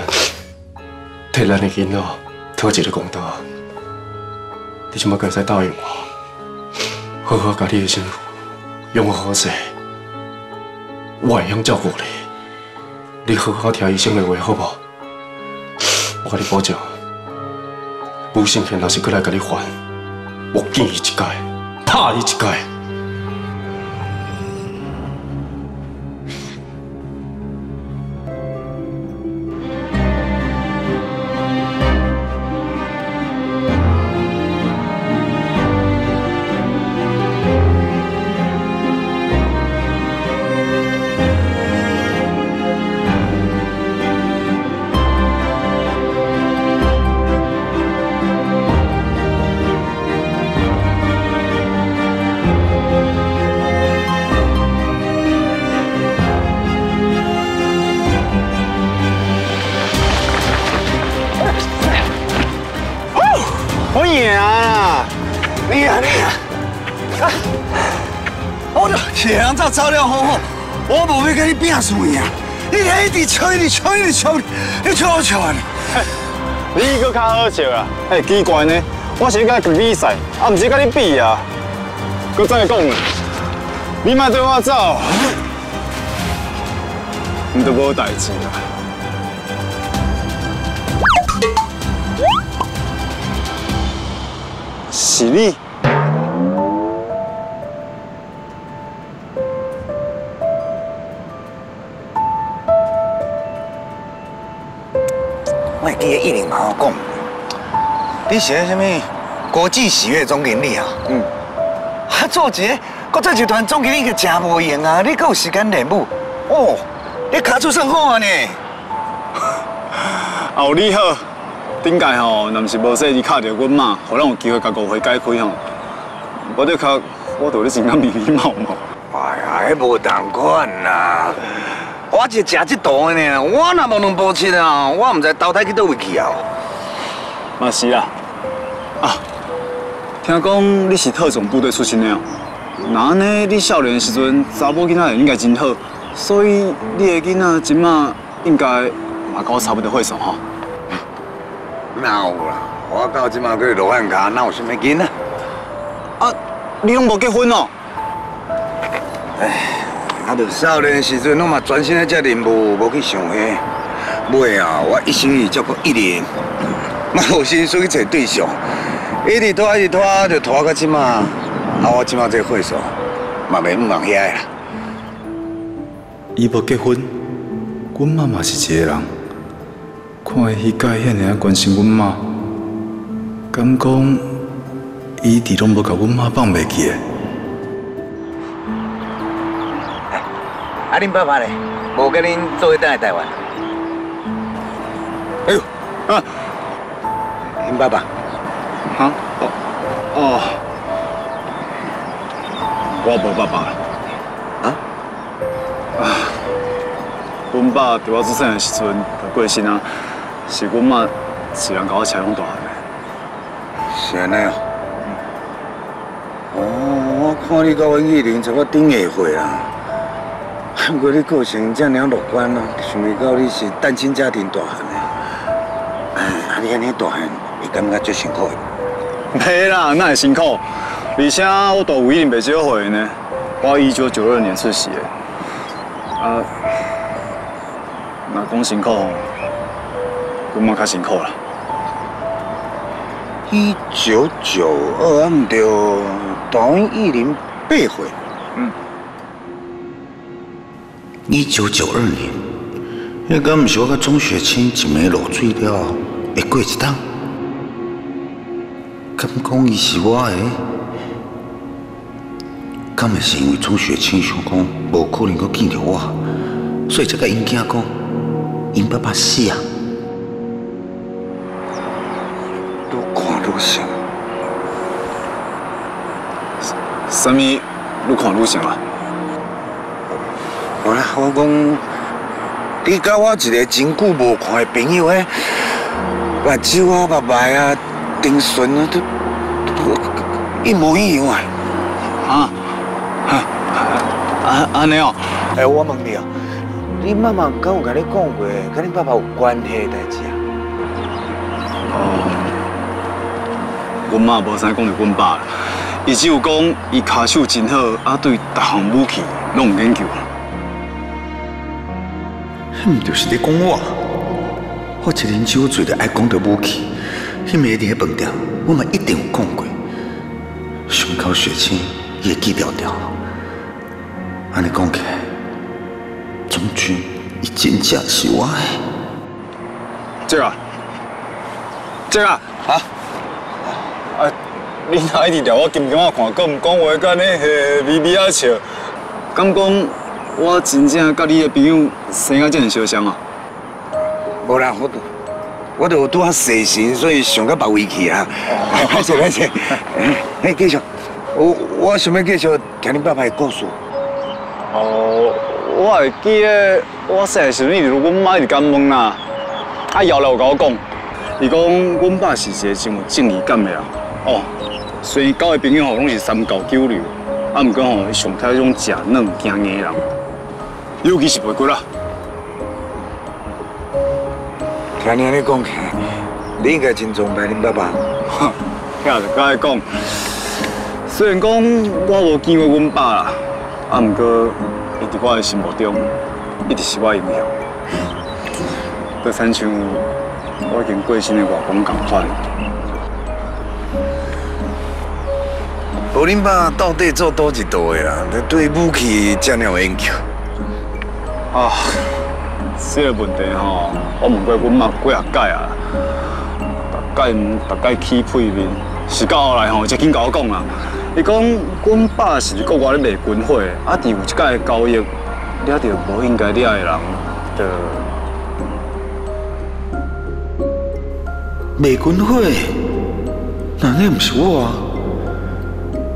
替咱的囡仔讨一个公道。你即马该使答应我，好好甲你的媳妇用好势，我会晓照顾你。你好好听医生的话，好不好？我甲你保证，吴信贤若是过来甲你还，我见伊一届，拍伊一届。你吹，你吹，你吹好笑啊！你搁较好笑啊！哎，奇怪呢，我是甲你比赛，啊，毋是甲你比啊。搁再讲，你莫对我走，你都无代志啦。是你。你是什么国际喜悦总经理啊？嗯。啊，做一个国际集团总经理个真无用啊！你搁有时间练舞？哦，你卡出算好啊呢。啊，有 你好，顶届吼，若毋是无说你卡着阮妈，互咱有机会甲误会解开吼。我得卡，我对你真敢迷迷毛毛。哎呀，迄无同款啦。我是食这道的呢，我若无两步七啊，我毋知投胎去倒位去啊。嘛是啦。啊，听讲你是特种部队出身的哦。那安尼，你少年的时阵，查某囡仔应该真好，所以你的囡仔即马应该嘛跟我差不多岁数吼。哪有啦？我到即马去罗汉卡，哪有啥物囡仔？啊，你拢无结婚哦？哎，啊，着少年的时阵，拢嘛专心在这任务，无去想遐。尾啊，我一心一意照顾一年，嘛有心思去找对象，一直拖一直拖，就拖到即马。啊，我即马这岁数，嘛袂往遐啦。伊无结婚，阮妈嘛是一个人。看伊迄届遐尔关心阮妈，敢讲伊一直拢无甲阮妈放袂记的。啊，恁爸爸咧，无跟恁做伙倒来台湾。哎呦，啊，恁爸爸，哈？哦哦，我无爸爸。啊？啊，阮爸伫我出生的时阵就过身啊，是阮妈自然甲我饲养大汉的。是安尼哦。哦，我看你甲阮玉玲差不多顶下岁啦。不过你个性这样乐观啊，想袂到你是单亲家庭大汉的。哎，啊你安尼大汉，会感觉足辛苦的。没啦，那也辛苦。而且我大有一定袂少岁呢。我一九九二年出世的。啊，那讲辛苦，我嘛较辛苦啦。一九九二，唔对，大阮一零八岁。嗯。一九九二年，迄敢毋是我甲钟雪清一暝落水了，会过一冬？敢讲伊是我的？敢会是因为钟雪清想讲无可能阁见到我，所以才甲因囝讲，因爸爸死啊？愈看愈像。什么愈看愈像啊？我我讲，你甲我一个真久无看的朋友诶，目睭啊、目眉啊、丁唇啊，都一模一样啊！啊？啊安尼哦？哎，我问你哦，你妈妈敢有跟你讲过，跟你爸爸有关系的代志啊？哦，我妈无啥讲着阮爸，伊只有讲伊骹手真好，啊对逐项武器拢有研究。迄毋就是你讲我？我一年酒醉着爱讲到武器，迄暝伫迄饭店，我们一定有讲过。胸口血清也记条条。安尼讲起来，总军伊真正是我的。这个，这个啊，啊，你哪一直调我金光看，搁毋讲话，干呢？嘿，咪咪啊笑，敢讲？我真正甲你的朋友生啊这么相像啊！无啦，我都我都有拄啊细心，所以想到别位去啊。谢谢谢谢。哎，继续，我我想要继续听你爸爸的故事。哦，我会记得我细个时阵，如阮妈一直敢问啦，啊，后来有甲我讲，伊讲阮爸是一个真有正义感的人。哦，虽然交的朋友吼拢是三教九流，啊，毋过吼上太迄种食软惊硬的人。尤其是袂骨啦。听你安尼讲起，你应该真崇拜恁爸爸。哼，遐就该讲。虽然讲我无见过阮爸啦，啊，毋过伊伫我的心目中，一直是我英雄。就亲像我已经过身的外公共款。无恁爸到底做多一道的啦？对武器这么有研究？啊，这个问题吼，我问过阮妈几啊届啊，大概大概起屁面，是到后来吼才紧甲我讲啦。伊讲阮爸是国外咧卖军火，啊，伫有一届交易掠着无应该掠的人，就卖军火，那那毋是我啊！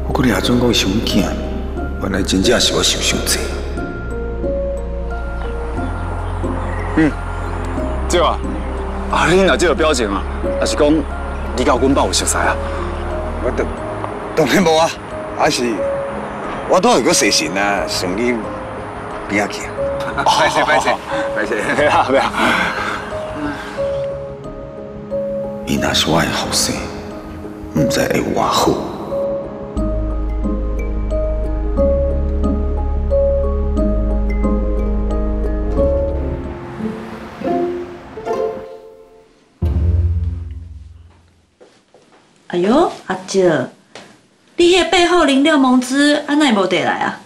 我可能也总讲伤惊，原来真正是我想伤济。这啊，啊，你若这个表情啊，还是讲你甲阮爸有熟识啊？我当当然无啊，还是我都有个细心啊，送你边仔去啊。拜谢拜谢拜谢，没啊没啊。伊若是我的后生，唔知会偌好。姐，你迄背后零六蒙子，安奈无得来啊？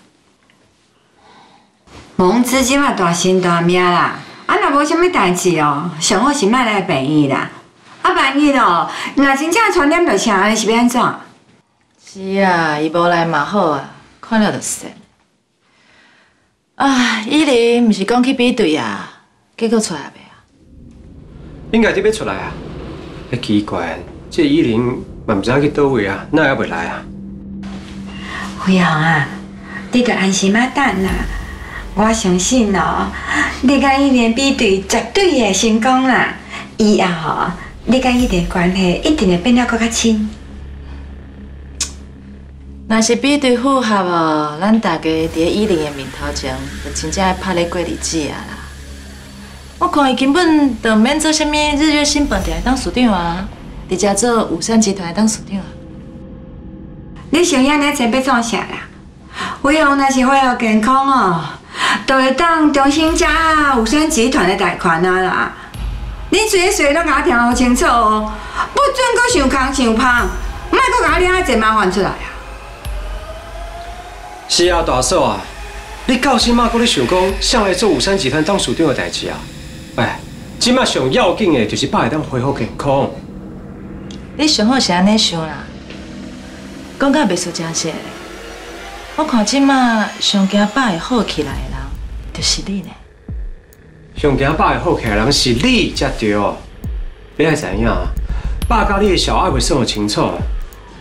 蒙子即嘛大身大命啦，啊若无啥物代志哦，上好是莫来病院啦。啊万一哦，若真正传染着啥，是要安怎？是啊，伊无来嘛好啊，看了就识。啊，伊林毋是讲去比对啊，结果出来未啊？应该得要出来啊！迄奇怪，这伊林嘛毋知影去倒位啊，哪还未来啊？辉煌啊，你着安心啊等啦，我相信哦，你甲伊连比对绝对会成功啦。以后吼，你甲伊的关系一定会变得更较亲。若是比对符合哦，咱大家伫依林的面头前，就真正拍咧过日子啊啦。我看伊根本就免做啥物日月新饭店当署长啊，直接做五山集团当署长啊。你想要那钱要做啥啦？辉煌若是为了健康哦，就会当重新 trả 五山集团的贷款啊啦。你嘴嘴拢甲我听好清楚哦，不准搁想空想胖，莫搁甲我惹遐济麻烦出来啊！是啊，大嫂啊，你到时嘛搁咧想讲，谁来做五山集团董事长的代志啊？哎，即马上要紧的就是爸会当恢复健康。你上好是安尼想啦，讲到袂输真实。我看即马上惊爸会好起来的人，就是你呢。上惊爸会好起来的人是你才对。你爱知影，爸甲你的小爱会算得清楚，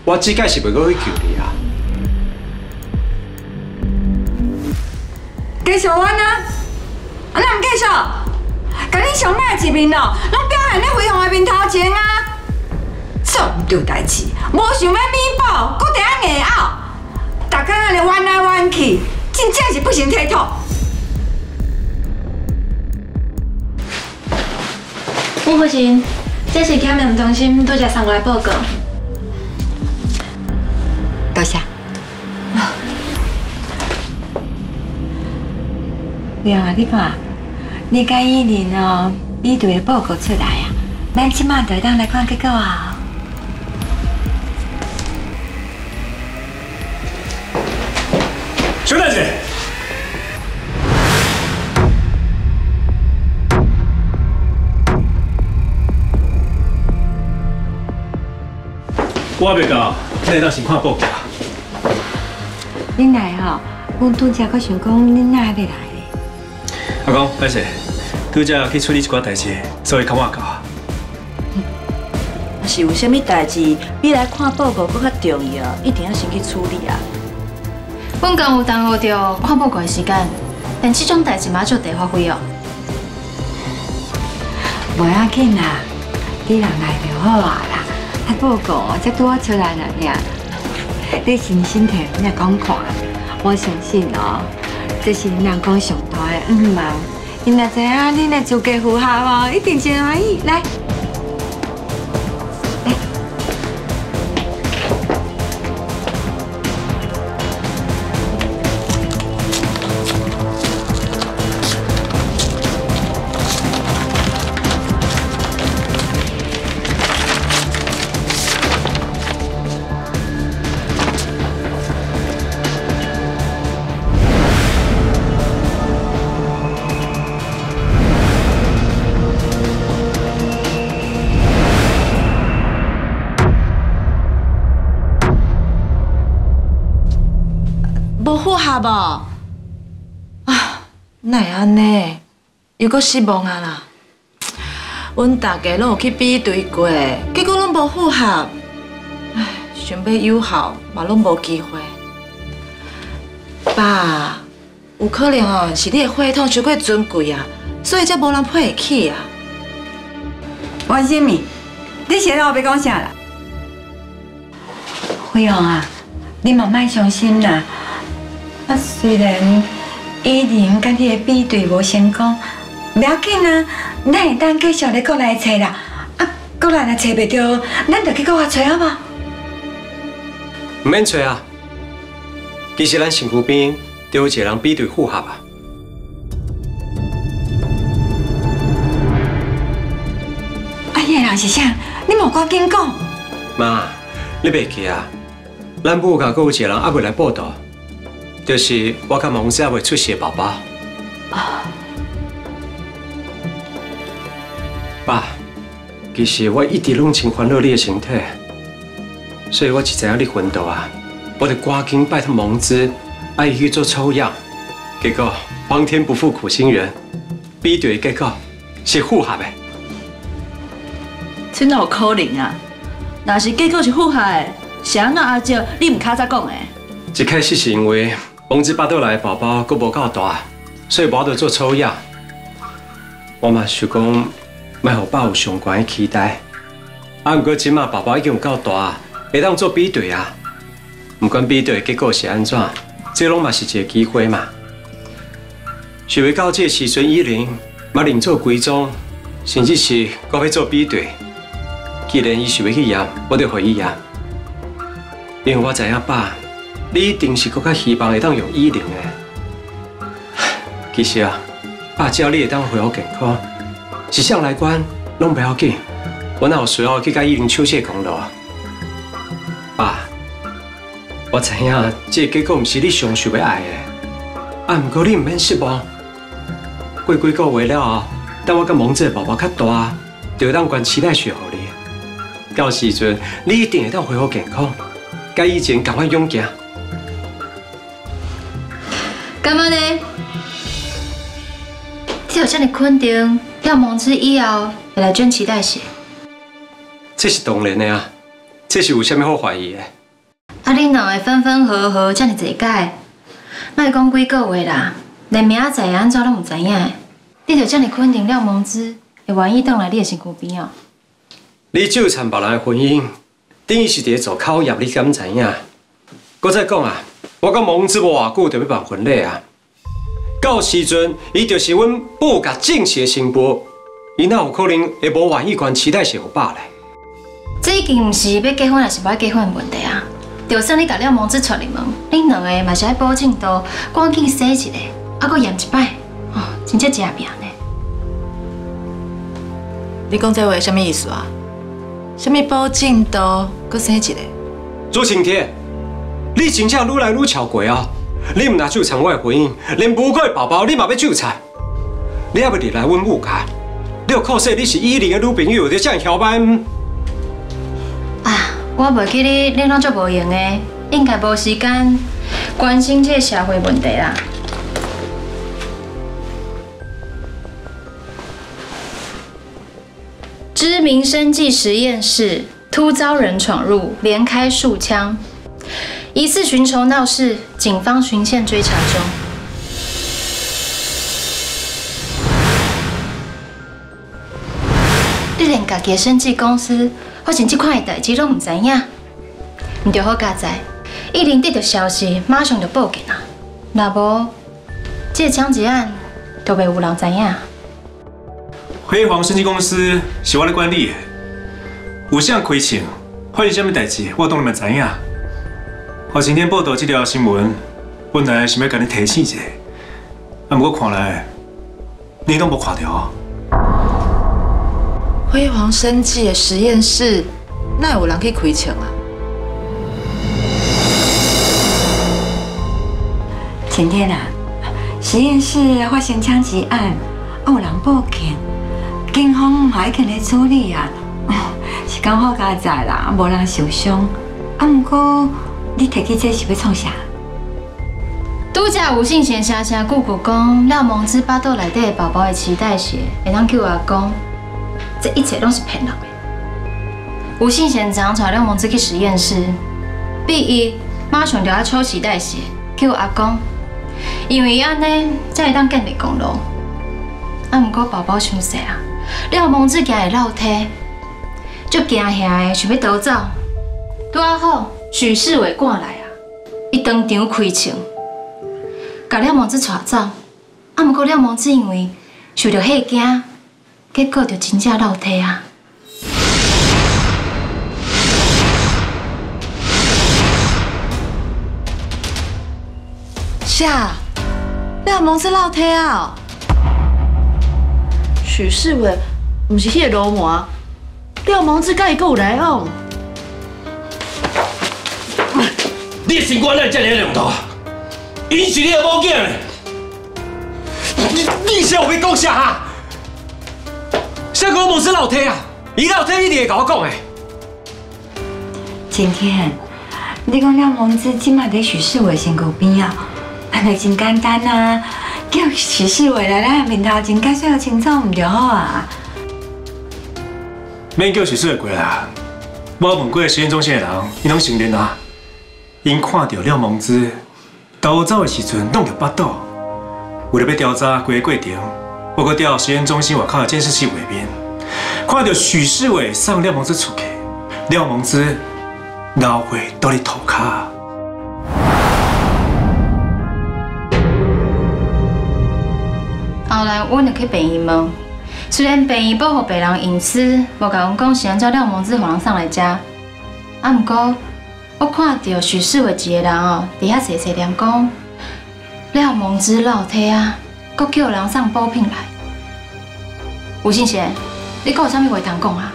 我只届是袂过去救你啊。继续玩啊！啊，咱唔继续，甲你上歹一面咯，拢表现咧辉煌的面头前啊！做唔对代志，无想要弥补，搁伫遐硬拗，大家安尼弯来弯去，真正是不行体统。吴父亲，这是检验中心拄则送过来报告。多谢。对啊，你看，你甲伊年哦，比对的报告出来啊，咱即马就当来看结果啊。熊大姐，我未到，你当先看报告。恁来吼，阮拄则搁想讲恁哪会来咧？阿公，歹势，拄则去处理一寡代志，所以较晚到。若是有啥物代志比来看报告搁较重要，一定要先去处理啊。阮刚有耽误着看报告的时间，但这种代志马上得发挥哦。无要紧啦，你人来就好啊啦。啊，报告才拄啊出来了呀。你心心体来讲看，我相信哦，这是恁人讲上大的恩望。因若知影恁的资格符合哦，一定真欢喜。来。合无？啊，哪会安尼？又搁失望啊啦！阮大家拢有去比对过，结果拢无符合。唉，想要有效嘛，拢无机会。爸，有可能哦，是你的血统太过尊贵啊，所以才无人配得起啊。王新敏，你现在要讲啥啦？辉煌啊，你莫莫伤心啦。啊，虽然以前甲你的比对无成功，不要紧啊，咱会当继续咧过来找啦。啊，过来若找袂到，咱就去国外找好无？唔免找啊，其实咱身躯边就有一个人比对符合啊。啊，迄个人是啥？你莫赶紧讲。妈，你袂记啊？咱母家阁有一个人还未来报道，就是我甲蒙子还未出世的宝宝。爸，其实我一直拢真烦恼你的身体，所以我一知影你昏倒啊，我就赶紧拜托蒙子，爱伊去做抽样。结果皇天不负苦心人，比对的结果是符合的。这哪有可能啊？若是结果是符合的，是安怎阿姐你唔较早讲的？一开始是因为蒙子巴肚来的宝宝阁无够大，所以无得做抽样。我嘛想讲，莫互爸有上悬的期待。啊，毋过即马宝宝已经有够大，会当做比对啊。毋管比对结果是安怎，这拢嘛是一个机会嘛。想要到这个时阵以前，嘛另做规装，甚至是搁要做比对。既然伊想要去验，我就互伊验。因为我知影爸，你一定是更加希望会当用医灵的。其实啊，爸只要你会当恢复健康，是上来关拢不要紧。我哪有需要去甲医灵手写功劳啊？爸，我知影这个结果不是你上想要爱的，啊，不过你毋免失望。过几个月了后，等我甲蒙子宝宝较大，就当关脐带血给你。到时阵，你一定会当恢复健康，甲以前同款勇敢。干嘛呢？你有这么肯定要蒙子以后会来捐脐带血？这是当然的啊，这是有啥物好怀疑的？啊，恁两个分分合合这么济届，莫讲几个月啦，连明仔载安怎拢唔知影的。你就这么肯定廖蒙之会愿意倒来你的身躯边哦？你纠缠别人的婚姻，等于是伫做考验，你敢知影？我再讲啊，我甲蒙子无偌久就要办婚礼啊，到时阵伊就是阮布甲正式的新妇，伊哪有可能会无愿意关脐带血互爸嘞？这已经唔是要结婚还是不要结婚的问题啊！就算你甲了蒙子出入门，恁两个嘛是爱保证度，赶紧洗一个，啊，搁验一摆，哦，真正正命呢。你讲这话什么意思啊？什么保证度，搁生一个？朱晴天，你真正愈来愈超过啊！你唔拿纠缠我的婚姻，连无过的宝宝你嘛要纠缠？你还要入来阮母家？你有可惜你是依林的女朋友，就这样嚣张？我袂记得，你拢足无用的，应该无时间关心这个社会问题啦。知名生技实验室突遭人闯入，连开数枪，疑似寻仇闹事，警方循线追查中。你连家己的生技公司发生这款的代志都唔知影，唔就好佳哉。一零得到消息，马上就报警啊！那无，这枪击案都袂有人知影。辉煌生技公司是我咧管理的，有啥亏钱，发生什么代志，我当然嘛知影。我今天报道这条新闻，本来是要甲你提醒一下，啊，不过看来你都无看到。辉煌生技的实验室，哪有人去开枪啊？前天啊，实验室发生枪击案，有人报警，警方还肯来处理啊，是刚好加在啦，无人受伤。啊，不过你提起这是要创啥？拄则吴姓贤声声句句讲，廖蒙之巴肚内底宝宝的脐带血会当救阿公，这一切拢是骗人的。吴姓贤常带廖蒙之去实验室，逼伊马上就要抽脐带血救阿公，因为安尼才会当建立功劳。啊，不过宝宝伤细啊，廖蒙子行会楼梯，就惊吓的，想要逃走。拄啊好，许世伟赶来啊，伊当场开枪。把廖梦子带走，啊！不过廖梦子因为受到吓惊，结果就真正落体啊！啥？廖梦子落体啊？许世伟不是迄个流氓，廖梦子甲伊有来往。你的身躯哪这么两头？因是你的某囝呢？你你是有要讲啥啊？啥个蒙子老天啊？伊老天一定会跟我讲的。晴天，你讲廖蒙子今麦在许世伟身躯边啊，安尼真简单啊，叫许世伟来咱面头前解释清楚唔就好啊？免叫许世伟过来啊，我问过实验中心的人，伊拢承认啊，因看到廖蒙子。逃走的时阵弄到巴肚，为了要调查规个过程，我搁调实验中心外口的监视器画面，看到许世伟送廖蒙子出去，廖蒙子脑血倒伫涂骹。后来阮就去病院问，虽然病院保护病人隐私，无甲阮讲是安怎廖蒙子互人送来遮，啊，毋过我看到许世伟一个人哦，伫遐细细念讲，廖蒙之老体啊，搁叫人送补品来。吴信贤，你搁有啥物话通讲啊？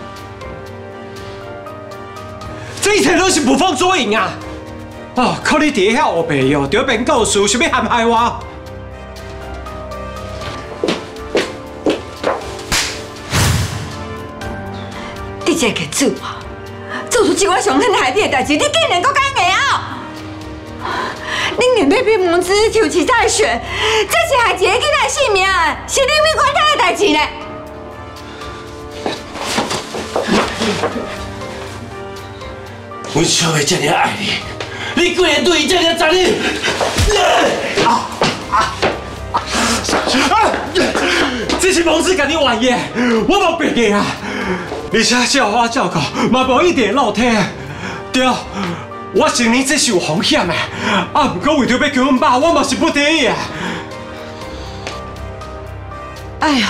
这一切都是捕风捉影啊！哦，靠你伫遐黑白哟，就变告诉，想要陷害我。你这个主啊，做出这款伤天害理的代志，你竟然搁敢硬啊！你连要逼蒙子求其再选，这是害一个囡仔性命，是你咪管他的代志呢？阮小妹这么爱你，你竟然对伊这么残忍！啊啊！这是蒙子甲你玩的，我无别个啊！而且照花照顾，嘛无一点漏体。对，我承认这是有风险的，啊，不过为着要救阮爸，我嘛是不得已啊。哎呦，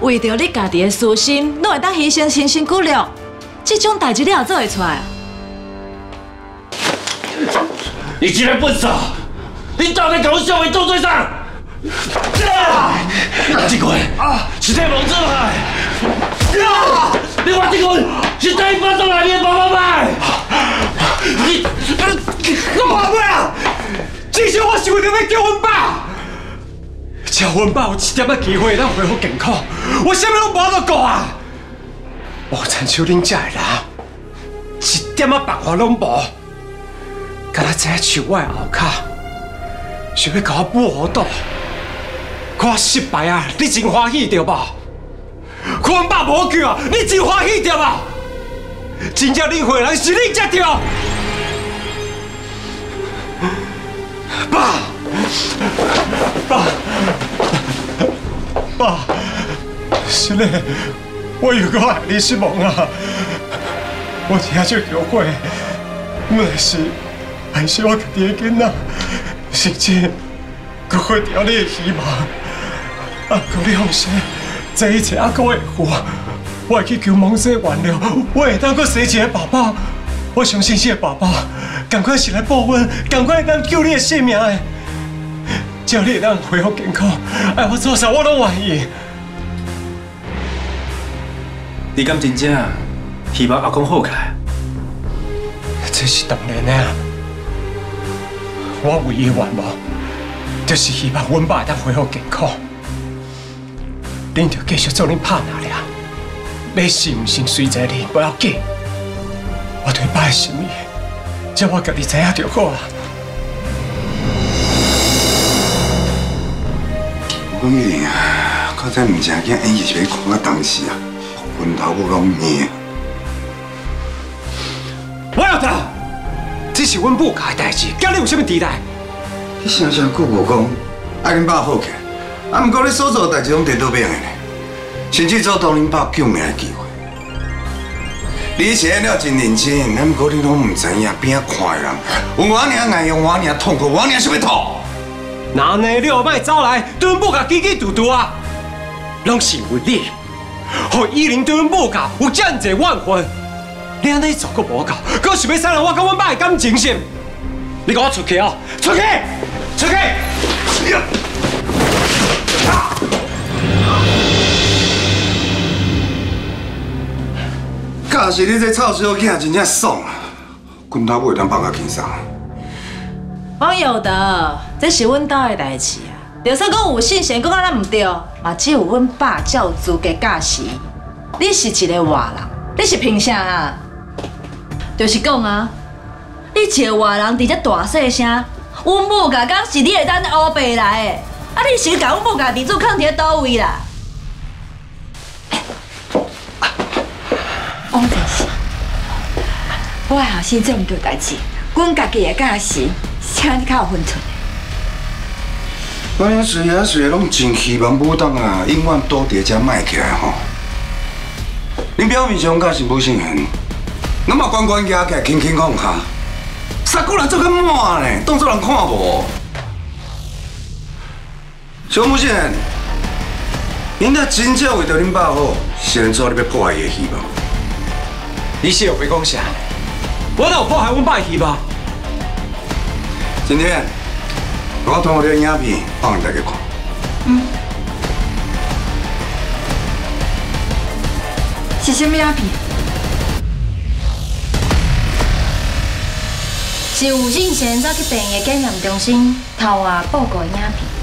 为着你家己的私心，侬会当牺牲亲身骨肉，这种代志你也做会出来啊？你竟然笨手！你到底搞小妹做对上？这个是在蒙子派。你话这个是在巴掌内面帮帮派。你干嘛啊？至少我是为了要救阮爸，只要阮爸有一点仔机会咱恢复健康，我什么拢无得讲啊！无亲像恁这的人，一点仔办法拢无。敢若坐在树我的后脚，想要甲我补好倒，我失败啊！你真欢喜对无？看阮爸无救啊！你真欢喜对无？真正你坏人是你才对。爸，爸，爸，是嘞，我有个爱你失望啊！我听就后悔，没是。还是我家己的囡仔，甚至搁毁掉你的希望。啊，求你放心，这一切阿哥会负，我会去求蒙师原谅，我会当搁生一个爸爸。我相信这个爸爸，赶快是来报恩，赶快当救你的性命的。只要你会当恢复健康，哎，我做啥我拢愿意。你敢真正希望阿公好起来？这是当然的。我唯一愿望，就是希望阮爸当恢复健康。恁就继续做恁拍那俩，要信唔信随在你，不要紧。我对爸的心意，只要我家己知影就好啊。我讲你啊，刚才唔正经，演是要看我当时啊，昏头不拢面。我要走。这是阮母家的代志，跟你有什么地带？你声声句无讲，爱恁爸好起，啊！毋过你所做的代志拢得到命的，甚至做到恁爸救命的机会。你写了真认真，啊，毋过你拢唔知影边看人，有我娘爱用我娘痛苦，我娘想要吐。那呢？你后摆走来对阮母甲叽叽嘟嘟啊，拢是为你，让依林对阮母甲有这样子怨恨。你安尼做阁无够，阁想要伤了我跟阮爸的感情线？你给我出去啊！出去！出去！假是你这臭小囝真正爽啊！滚头尾当放个轻松。王有德，这是阮家的代志啊！就算讲有信心，讲啊咱唔对，嘛只有阮爸才有资格驾驶。你是一个外人，你是凭啥啊？就是讲啊，你一个外人伫这大细声，阮母家讲是你会当乌白来的，啊，你是甲阮母家己主藏伫倒位啦？王正是，我后生这么多代志，阮家己的驾驶，请你较有分寸。我虽然虽然拢真希望武当啊，永远倒伫遮卖起来吼。恁表面上敢是无信任？那么关关押起来，轻轻放下，杀个人做个满呢，当作人看无。小木先，恁若真正为着恁爸好，是安怎你要破坏伊的希望？你是有袂讲啥？我哪有破坏阮爸的戏吧？今天我通过这个影片放给大家看。嗯是什么影片？是吴信贤走去病院检验中心偷换报告的影片。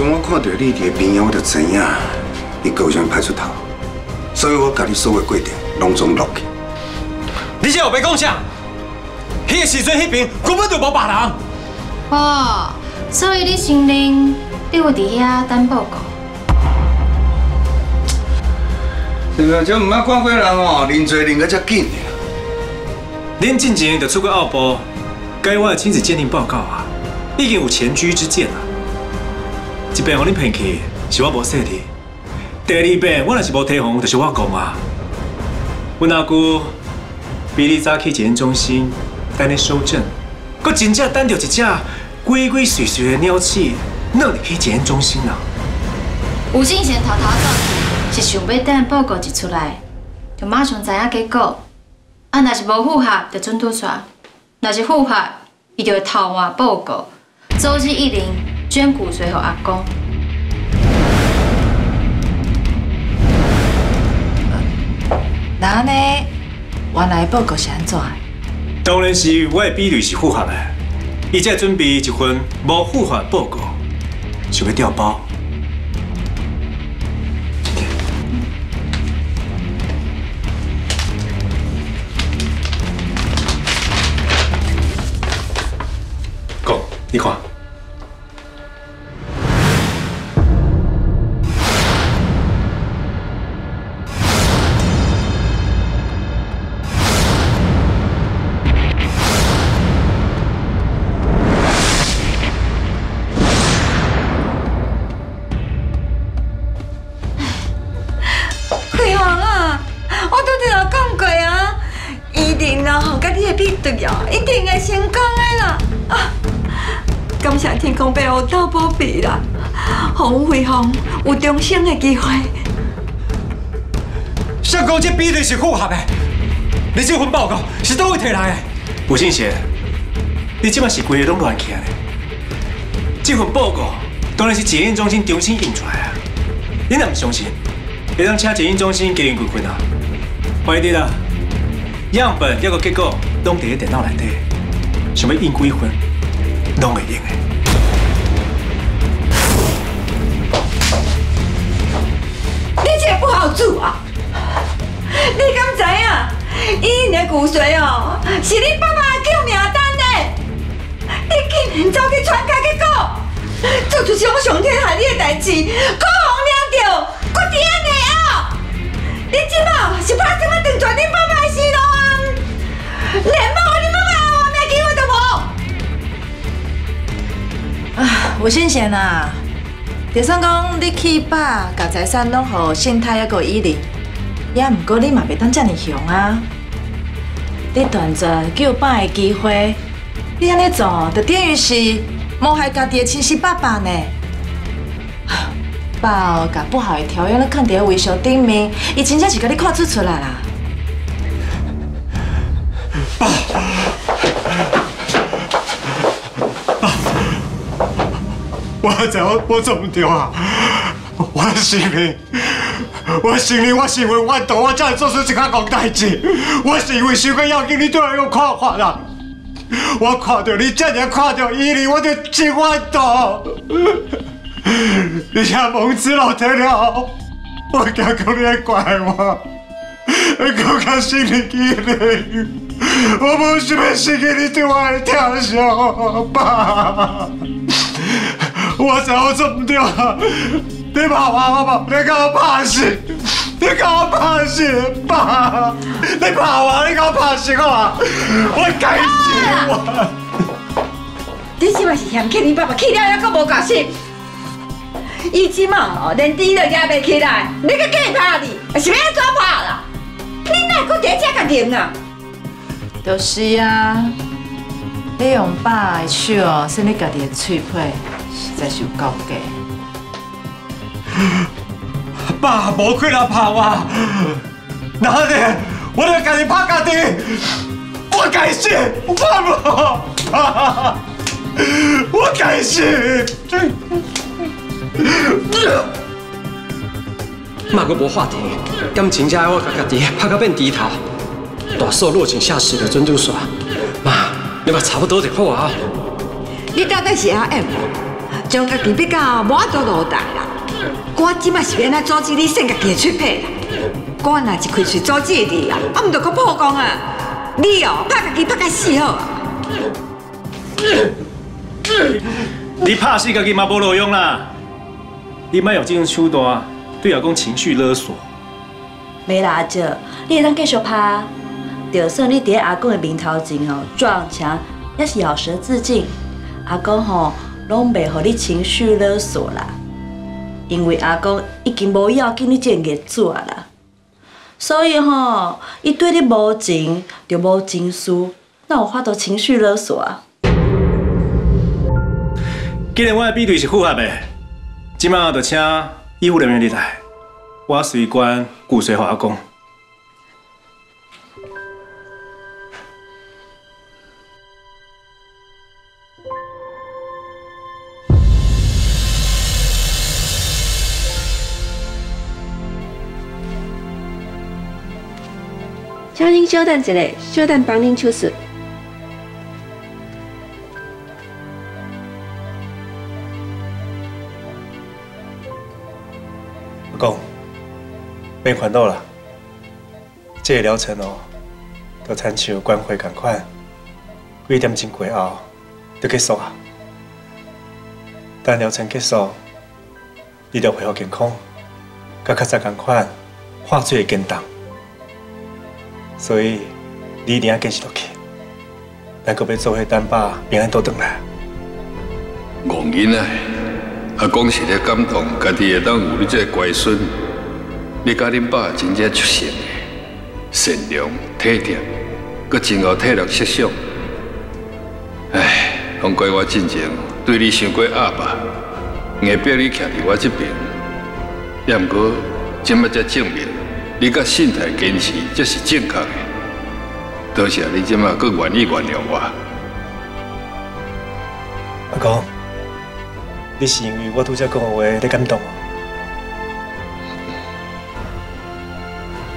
你当初我看到你伫边仔，我就知影你高雄派出头，所以我甲你所有的规定拢总录去。你这后白讲啥？迄个时阵，迄边根本就无别人。哦，所以你承认你有伫遐等报告？这个就唔捌看过人哦，认罪认个遮紧的。恁进前就出过奥波，该我的亲子鉴定报告啊，已经有前车之鉴啦。一遍互恁骗去，是我无说的；第二遍我若是无提防，就是我讲啊。阮阿姑比你早去检验中心等你收证，佮真正等到一只鬼鬼祟祟的鸟鼠弄入去检验中心啦。吴信贤偷偷走去，是想要等报告一出来，就马上知影结果。啊，若是无符合，就准吐出；若是符合，伊就会偷换报告，周日一零捐骨髓给阿公。那安尼，原来报告是安怎的？当然是我的比率是符合的，伊才准备一份无符合的报告，想要调包。讲，你看。让阮辉煌有重生的机会。谁讲这比例是符合的？你这份报告是倒位摕来的？吴信贤，你即摆是规个拢乱起的。这份报告当然是检验中心重新印出来啊！你若唔相信，会当请检验中心给你几份啊？快啲啦！样本还有结果拢伫咧电脑内底，想要印几份，拢会用的。影？伊的骨髓哦，是你爸爸的救命单呢！你竟然走去篡改结果，做出伤上天害你的代志，国王领着，搁伫安尼哦！你即马是拍什么断绝你爸爸的生路啊？连冒你妈妈活命机会都无！啊，吴信贤啊，就算讲你去把甲财产拢互信泰一个依林，也毋过你嘛袂当遮尔凶啊！你断绝救爸的机会，你安尼做，就等于是谋害家己的亲生爸爸呢。爸甲不好的条约咧放伫咧微笑顶面，伊真正是甲你看出出来啦。我知我我做唔对啊！我承认，我承认我是因为我懂，我才会做出这款戆代志。我是因为想要要紧你对我有看法啦。我看到你这样看到伊哩，我就真冤倒。你遐蒙子落体了，我惊讲你会怪我，会讲较心里气嘞。我不是要死给你对我的疼惜，爸。我知我做唔对啊！你怕我，我怕你给我怕死！你给我怕死，爸！你怕我，你给我怕死我啊！我该死我！你即嘛是嫌弃你爸爸去了还阁无够死？伊即嘛哦，连猪都压袂起来，你阁计拍你，是要怎拍啦？你哪阁在遮甲忍啊？就是啊，你用爸的手伸你家己的嘴皮，实在是有够假。爸无亏来拍我，哪里？我要家己拍家己，我该死，我怕 不，爸，我该死。妈阁无话题，感情才我家家己拍到变猪头，大嫂落井下石的准拄煞。妈，你嘛差不多就好啊。你到底是阿 M，将家己逼到无法做奴才啦。我即马是要来阻止你生家己的出配啦。我若一开嘴阻止你啊，啊毋着搁破功啊！你哦，拍家己拍甲死好啊！你拍死家己嘛无路用啦！你莫用这种手段对阿公情绪勒索。没啦，阿姐，你会当继续拍。就算你伫阿公的面头前哦撞墙，也是咬舌自尽，阿公吼拢袂互你情绪勒索啦。因为阿公已经无要紧你这个业主啦，所以吼，伊对你无情就无情绪，那有法度情绪勒索啊？既然我的比对是符合的，即马就请医护人员入来，我随关骨髓和阿公。请您稍等一下，稍等帮您手术。阿公，免烦恼啦，这个疗程哦，都参照关怀同款，几点钟过后就结束啊。等疗程结束，你就恢复健康，甲较早同款，化水会更重。所以你一定要坚持落去，咱搁要做伙等爸平安倒转来。戆囡仔，阿公是咧感动，家己会当有你这个乖孙。你甲恁爸真正出色，善良体贴，搁真有体力设想。唉，拢怪我进前对你伤过压吧，硬逼你徛伫我这边。也毋过，今麦才证明。你甲信太坚持，这是正确的。多谢你今麦阁愿意原谅我。阿公，你是因为我拄则讲话在感动。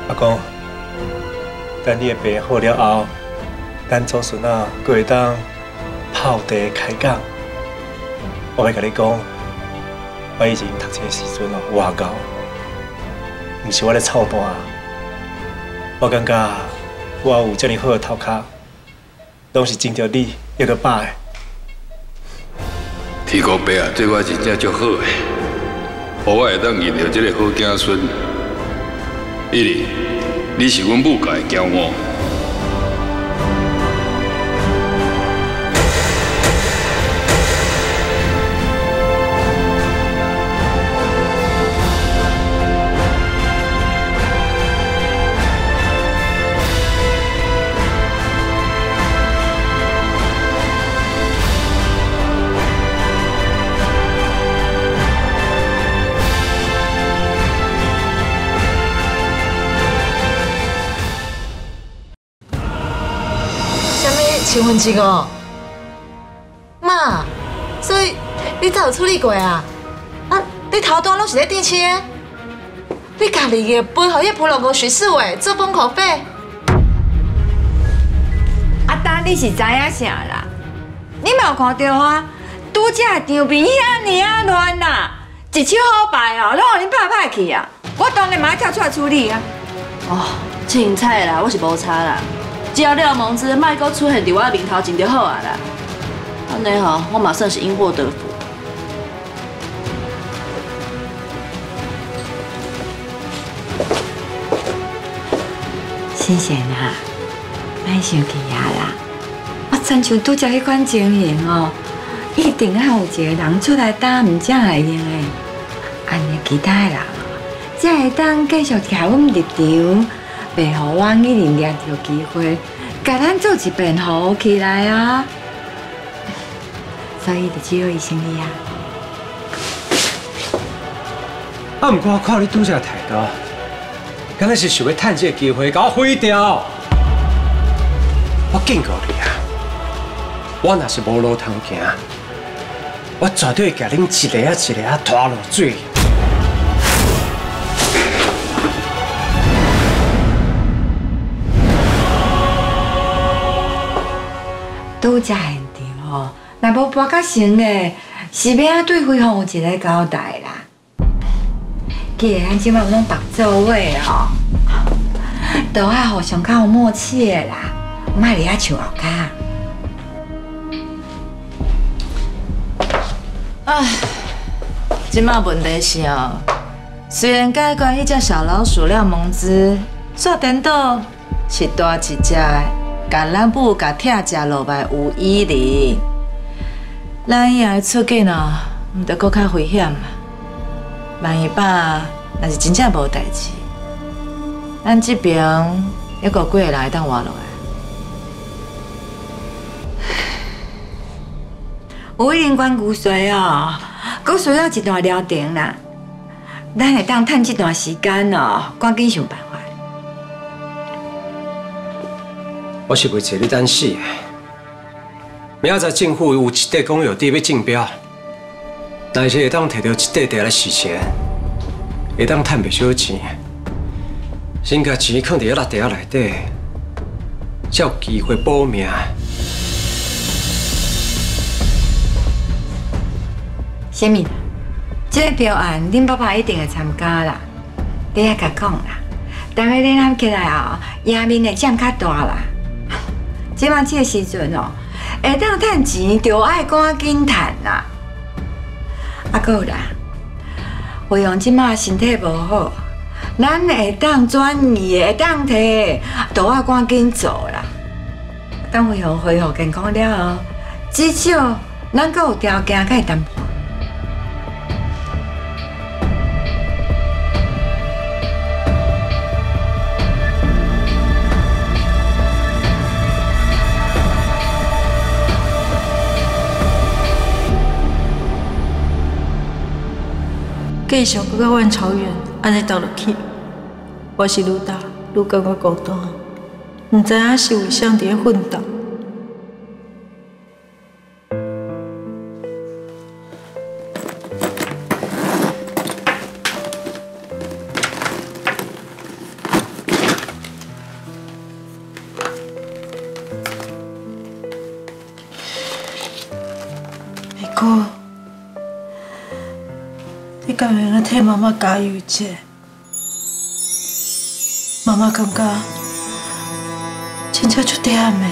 阿公，等你的病好了后，咱祖孙啊，阁会当泡茶开讲。我要甲你讲，我以前读册时阵哦，外教。不是我咧操蛋，我感觉我有这么好的头壳，拢是经着你一个爸的。天公伯啊，对我真正足好的，我会当认着这个好子孙。伊哩，你是阮母家的骄傲。请问这个妈，所以你早有处理过啊？啊，你头端拢是咧电车，你家己嘅背后迄普罗哥徐世伟做封口费？阿丹，你是知影啥啦？你没有看到啊？拄只场面遐尼啊乱呐，一手好牌哦，拢互你拍歹去啊！我当然马上跳出来处理啊！哦，凊彩啦，我是无差啦。只要廖蒙之卖阁出现伫我面头前就好啊啦。安尼吼，我嘛算是因祸得福。新贤啊，莫生气啊啦！我亲像拄则迄款情形哦，一定要有一个人出来担，毋才会用的。安尼其他的人哦，才会当继续替阮入场，袂互我一定掠到机会，甲咱做一遍好起来啊！所以就只有伊心里啊。啊，毋过我看你拄则态度，敢若是想要趁这个机会甲我毁掉。我警告你啊，我若是无路通行，我绝对会甲恁一个啊一个啊拖落水。拄则现场吼，若无跋较成的，是要啊对辉煌有一个交代啦。既然即摆有拢白做位哦，都爱互相较有默契的啦，莫伫遐唱后骹。唉，即马问题是哦，虽然解决迄只小老鼠廖蒙子，煞颠倒是大一只，甲咱母甲拆食落来有依哩，咱以后出境哦，毋得搁较危险嘛。万一爸若是真正无代志，咱这边还阁几个人会当活落来？有一定管骨髓哦，阁需要一段疗程啦。咱会当趁这段时间哦，赶紧想办法。我是袂找你等死的。明仔载政府有一块公有地要竞标，但是会当摕到一块地来洗钱，会当赚不少钱。先甲钱放伫迄落地仔内底，才有机会保命。什么？这个标案，恁爸爸一定会参加啦。你也甲讲啦，大家联合起来哦，赢面会占较大啦。即马这个时阵哦，会当趁钱就爱赶紧趁啦。啊，还有啦，惠阳即马身体无好，咱会当转移，会当摕，都要赶紧做啦。等惠阳恢复健康了后，至少咱够有条件可以谈。继续搁到阮草原，安尼倒落去，我是愈打愈感觉孤单，毋知影是为啥伫咧奋斗。用替妈妈？妈妈感觉真正足点的。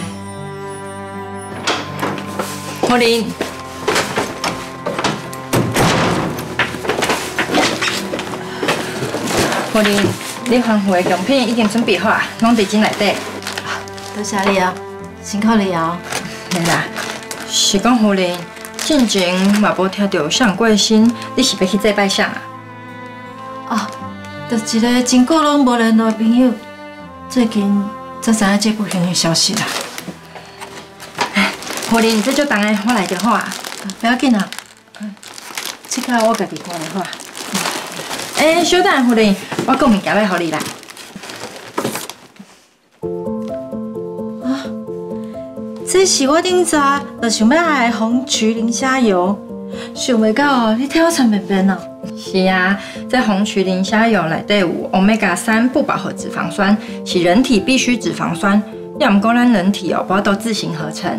胡林，胡林，你欢护的用品已经准备好啊，拢伫钱内底。多谢你啊，辛苦你啊。嘿啦，是讲胡林，进前嘛无听到上过新，你是要去祭拜啥啊？哦，就一个真久拢无联络的朋友，最近才知影这不幸的消息啦。胡林，这就当然我来就好啊。不要紧啊，这个我家己看就好啊。哎，稍等，胡林，我讲物件要互你来。这是我顶早就想要来的红曲磷虾油，想袂到哦，你替我穿便便哦。是啊，在红曲磷虾油内底有 omega 三不饱和脂肪酸，是人体必需脂肪酸。要毋过咱人体哦，无都自行合成。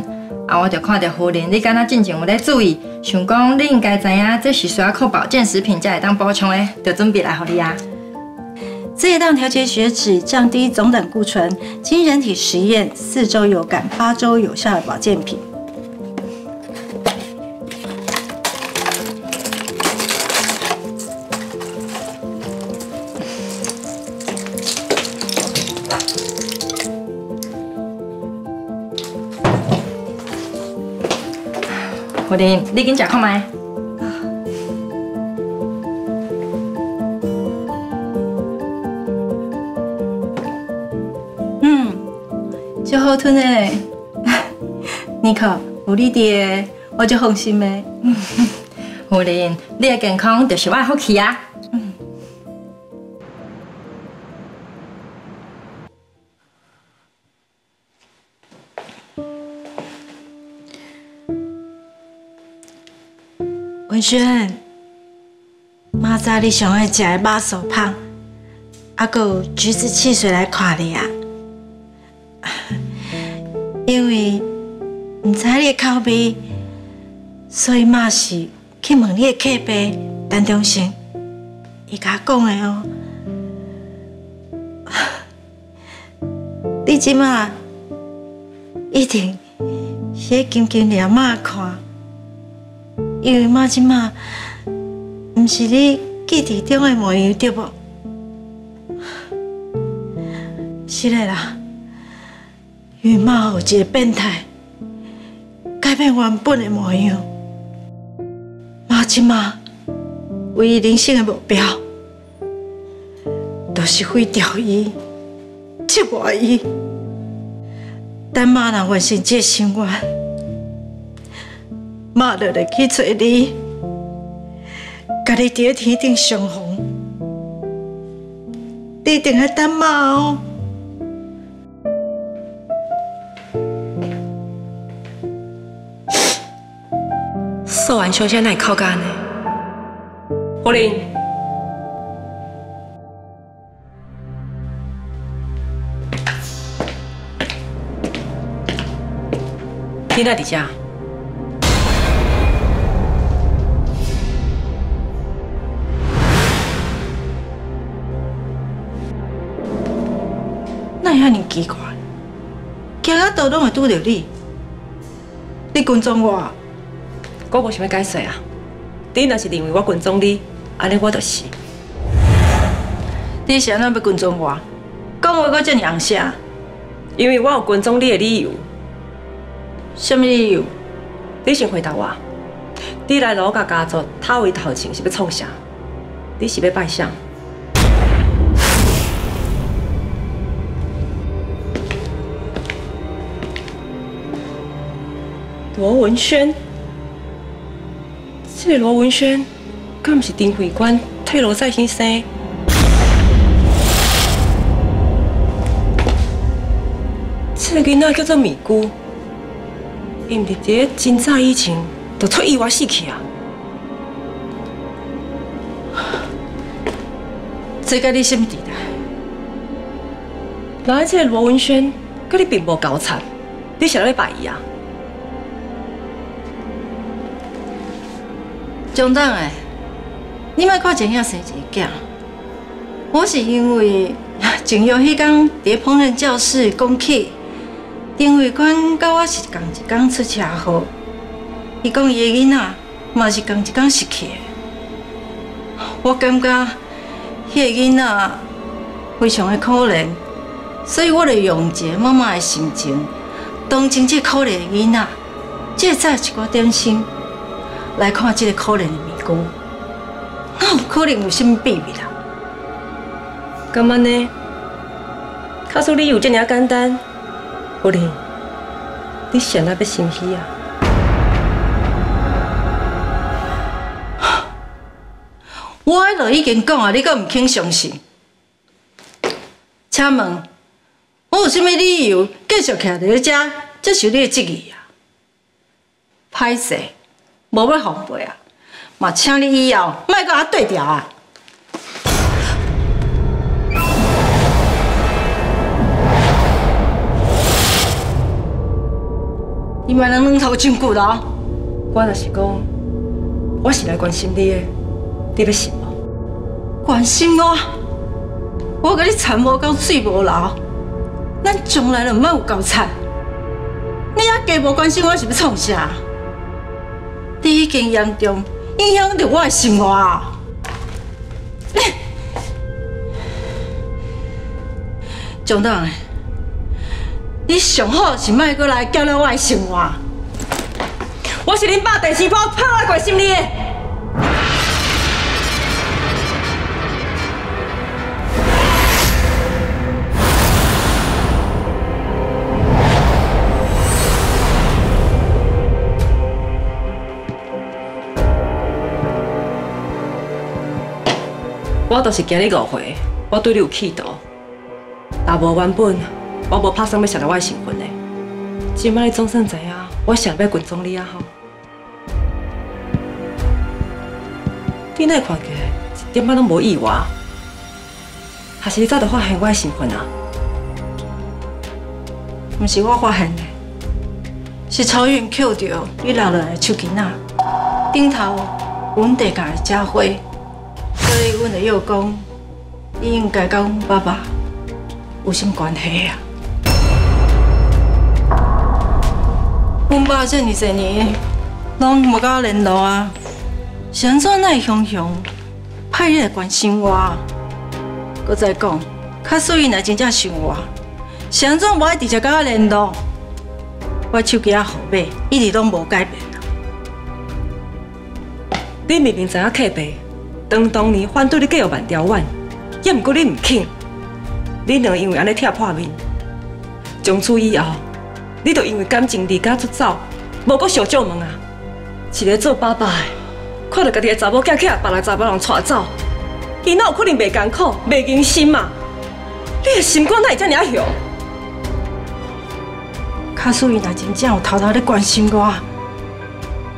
啊，我就看到胡林，你敢若进前有咧注意，想讲你应该知影，这是需要靠保健食品才会当补充的，就准备来互你啊。这一档调节血脂、降低总胆固醇、经人体实验四周有感、八周有效的保健品。福林，你紧食看麦。嗯，就好吞的。尼克，有你爹，我就放心的。福林，你的健康就是我的福气啊。文轩，妈知你上爱食的肉酥胖，还有橘子汽水来看你啊。因为唔知你的口味，所以妈是去问你的客爸陈中生，伊甲我讲的哦。你即马一定是金金念妈看。因为妈即马毋是你记忆中的模样，对不？是的啦，因为妈有一个变态，改变原本的模样。妈即马唯一人生的目标，就是毁掉伊，折磨伊。等妈若完成这个心愿。妈就来去找你，甲你伫天顶相逢，你一定要等妈哦。说完小姐，那靠干呢？胡林，你哪伫遮？哪会遐尼奇怪？行到倒拢会拄着你，你跟踪我？我无想要解释啊！你若是认为我跟踪你，安尼我就是。你是安怎要跟踪我？讲话阁遮尼红声？因为我有跟踪你的理由。什么理由？你先回答我。你来罗家家族讨回头情是要创啥？你是要拜相？罗文轩，这个罗文轩，敢不是丁慧官替罗在先生？这个囡仔叫做米姑，伊唔是伫真早以前就出意外死去啊！这个你什么地带？那这个罗文轩跟你并无交缠，你是来拜伊啊？中党诶，你莫看前遐生一个囝，我是因为 前日迄天伫烹饪教室讲起，丁卫官甲我是同一天出车祸，伊讲伊个囡仔嘛是同一天失去的，我感觉迄个囡仔非常的可怜，所以我就用一个妈妈的心情，同情这可怜的囡仔，借早一寡点心。来看这个可怜的咪姑，哪有可能有什么秘密啦？干嘛呢？告诉你有这么简单？不灵，你想那要心虚啊？我迄都已经讲啊，你阁唔肯相信？请问，我有什么理由继续徛在这，接受你的质疑啊？歹势。无要奉陪啊！嘛，请你以后莫甲我对调啊！你莫能两头真骨咯！我若是讲，我是来关心你的，你要信无？关心我？我甲你田无到，水无流，咱将来就毋免有够惨。你还加无关心我是要创啥？你已经严重影响到我的生活啊！蒋党，你上好是莫过来搅乱我的生活。我是恁爸第四波拍来关心你。就是今日误会，我对你有企图，但无原本我无拍算要杀了我的身份的。今摆你总算知影，我想要群众你啊吼。你那看起来一点仔拢无意外，还是你早就发现我的身份啊？毋是我发现的，是曹云捡到你留落来的手机仔，顶头阮地家的家徽。阮会要讲，你应该甲阮爸爸有什关系啊？阮爸这么多年拢无甲我联络啊，是安怎奈雄雄派你来关心我？搁再讲，卡苏伊若真正想我，是安怎无爱直接甲我联络？我手机仔号码一直拢无改变。你明明知影客白。当当年反对你继续万条湾，也毋过你唔肯，你两因为安尼拆破面，从此以后，你就因为感情离家出走，无搁想借问啊！一个做爸爸的，看到家己的查某囝囝别人查某人带走，伊哪有可能袂艰苦、袂忍心嘛？你的心肝哪会这么凶？卡素伊若真正有偷偷咧关心我，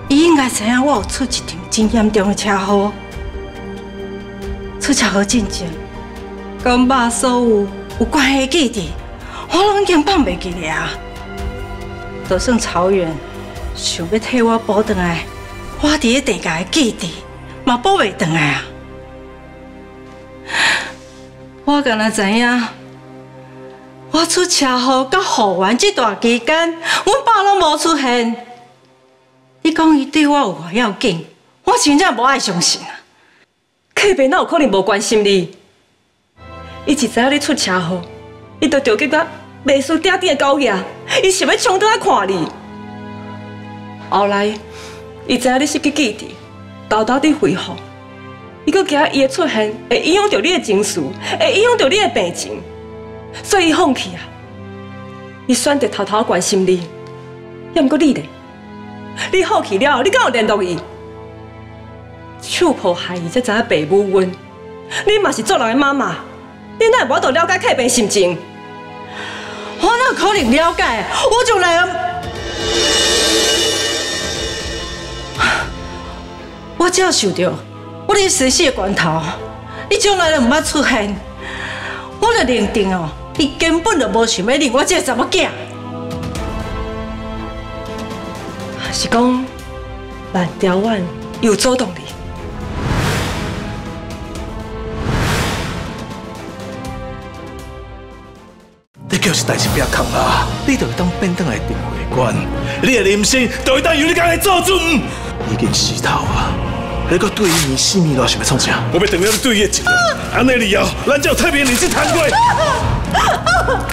伊应该知影我有出一场真严重的车祸。出车祸进前，跟爸所有有关系的记忆，我拢已经放袂记了。就算曹远想要替我补回来，我伫咧地界的记忆嘛补袂回来啊！我敢若知影，我出车祸甲复原这段期间，阮爸拢无出现。你讲伊对我有偌要紧，我真正无爱相信啊！客爸哪有可能无关心你？伊一知影你出车祸，伊就着急甲袂输爹爹的狗爷，伊想要冲倒来看你。后来，伊知影你失去记忆，偷偷地恢复，伊阁惊伊的出现会影响到你的情绪，会影响到你的病情，所以伊放弃啊。伊选择偷偷关心你，也毋过你咧，你放弃了，你敢有联络伊？手破害伊，才知影爸母恩。你嘛是做人的妈妈，你哪会无度了解客爸心情？我哪可能了解？我就来，我只要想到我哋生死的关头，你将来就毋捌出现，我就认定哦，你根本就无想要认我这个查某囝。是讲万条湾有主动力？叫是代志别扛啊，你就会当变当来定会官，你的人生就会当由你家来做主。已经死透啊！你搁对伊死命了，想要创啥？我要等了你对伊一个，安尼以后，咱就太平日子谈过。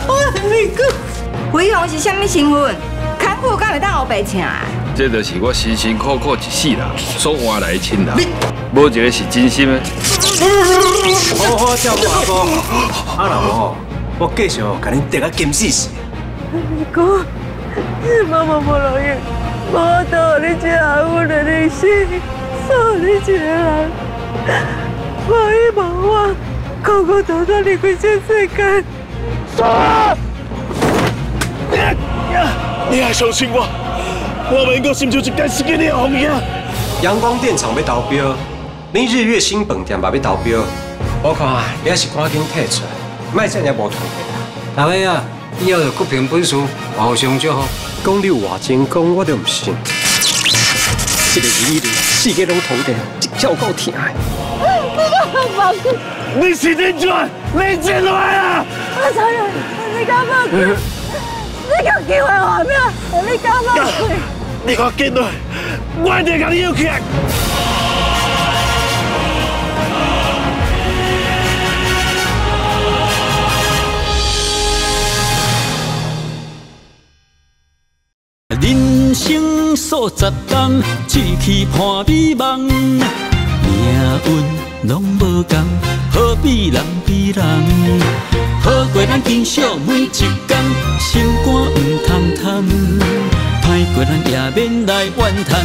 我你个，辉煌是什么身份？看护敢会当后白请？这就是我辛辛苦苦一世人所换来的亲人，无一个是真心的。好好照顾阿公，阿老。我继续给恁得个金死死。哥，妈妈无容易，无到你这安稳的人生，少你一个人，无依无我，孤孤单单离开这世间。嫂，你还相信我？我们个心就一该死给你红呀！阳光电厂要投标，你日月新饭店嘛要投标，我看你还是赶紧退出来。卖这样无团结啦！大伟啊，以后就各凭本事，互相就好。讲你话真讲，我都唔信。这个女人，四个拢同的，一叫够疼。你是真绝！你进来啊！我操呀！你敢放开？你敢救我活命？你敢放开？你快进来，我一定甲你要起来。数十担，志气伴美梦，命运拢无共，何必人比人？好过咱坚守每一天，心肝毋通贪，歹过咱也免来怨叹，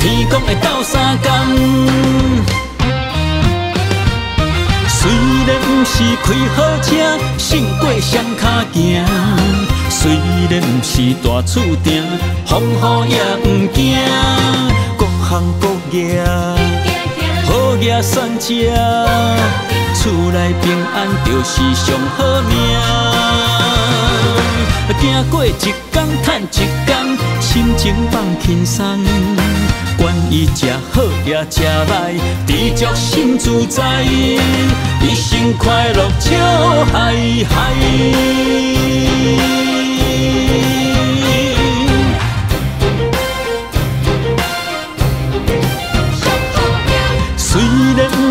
天公会斗相共。虽然不是开好车，胜过双脚行；虽然不是大厝埕，风雨也不惊。各行各业，好业善食，厝内平安就是上好命。行过一天赚一天，心情放轻松。管伊食好也食歹，知足心自在，一生快乐笑嗨嗨。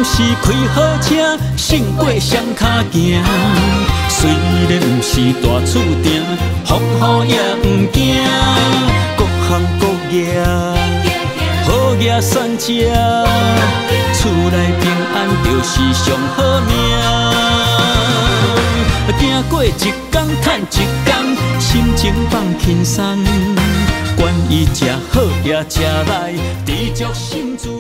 是开好车，胜过双脚行；虽然不是大厝埕，风雨也不惊。各行各业。好业善食，厝内平安就是上好命。行过一天赚一天，心情放轻松。管伊食好也食歹，知足心自。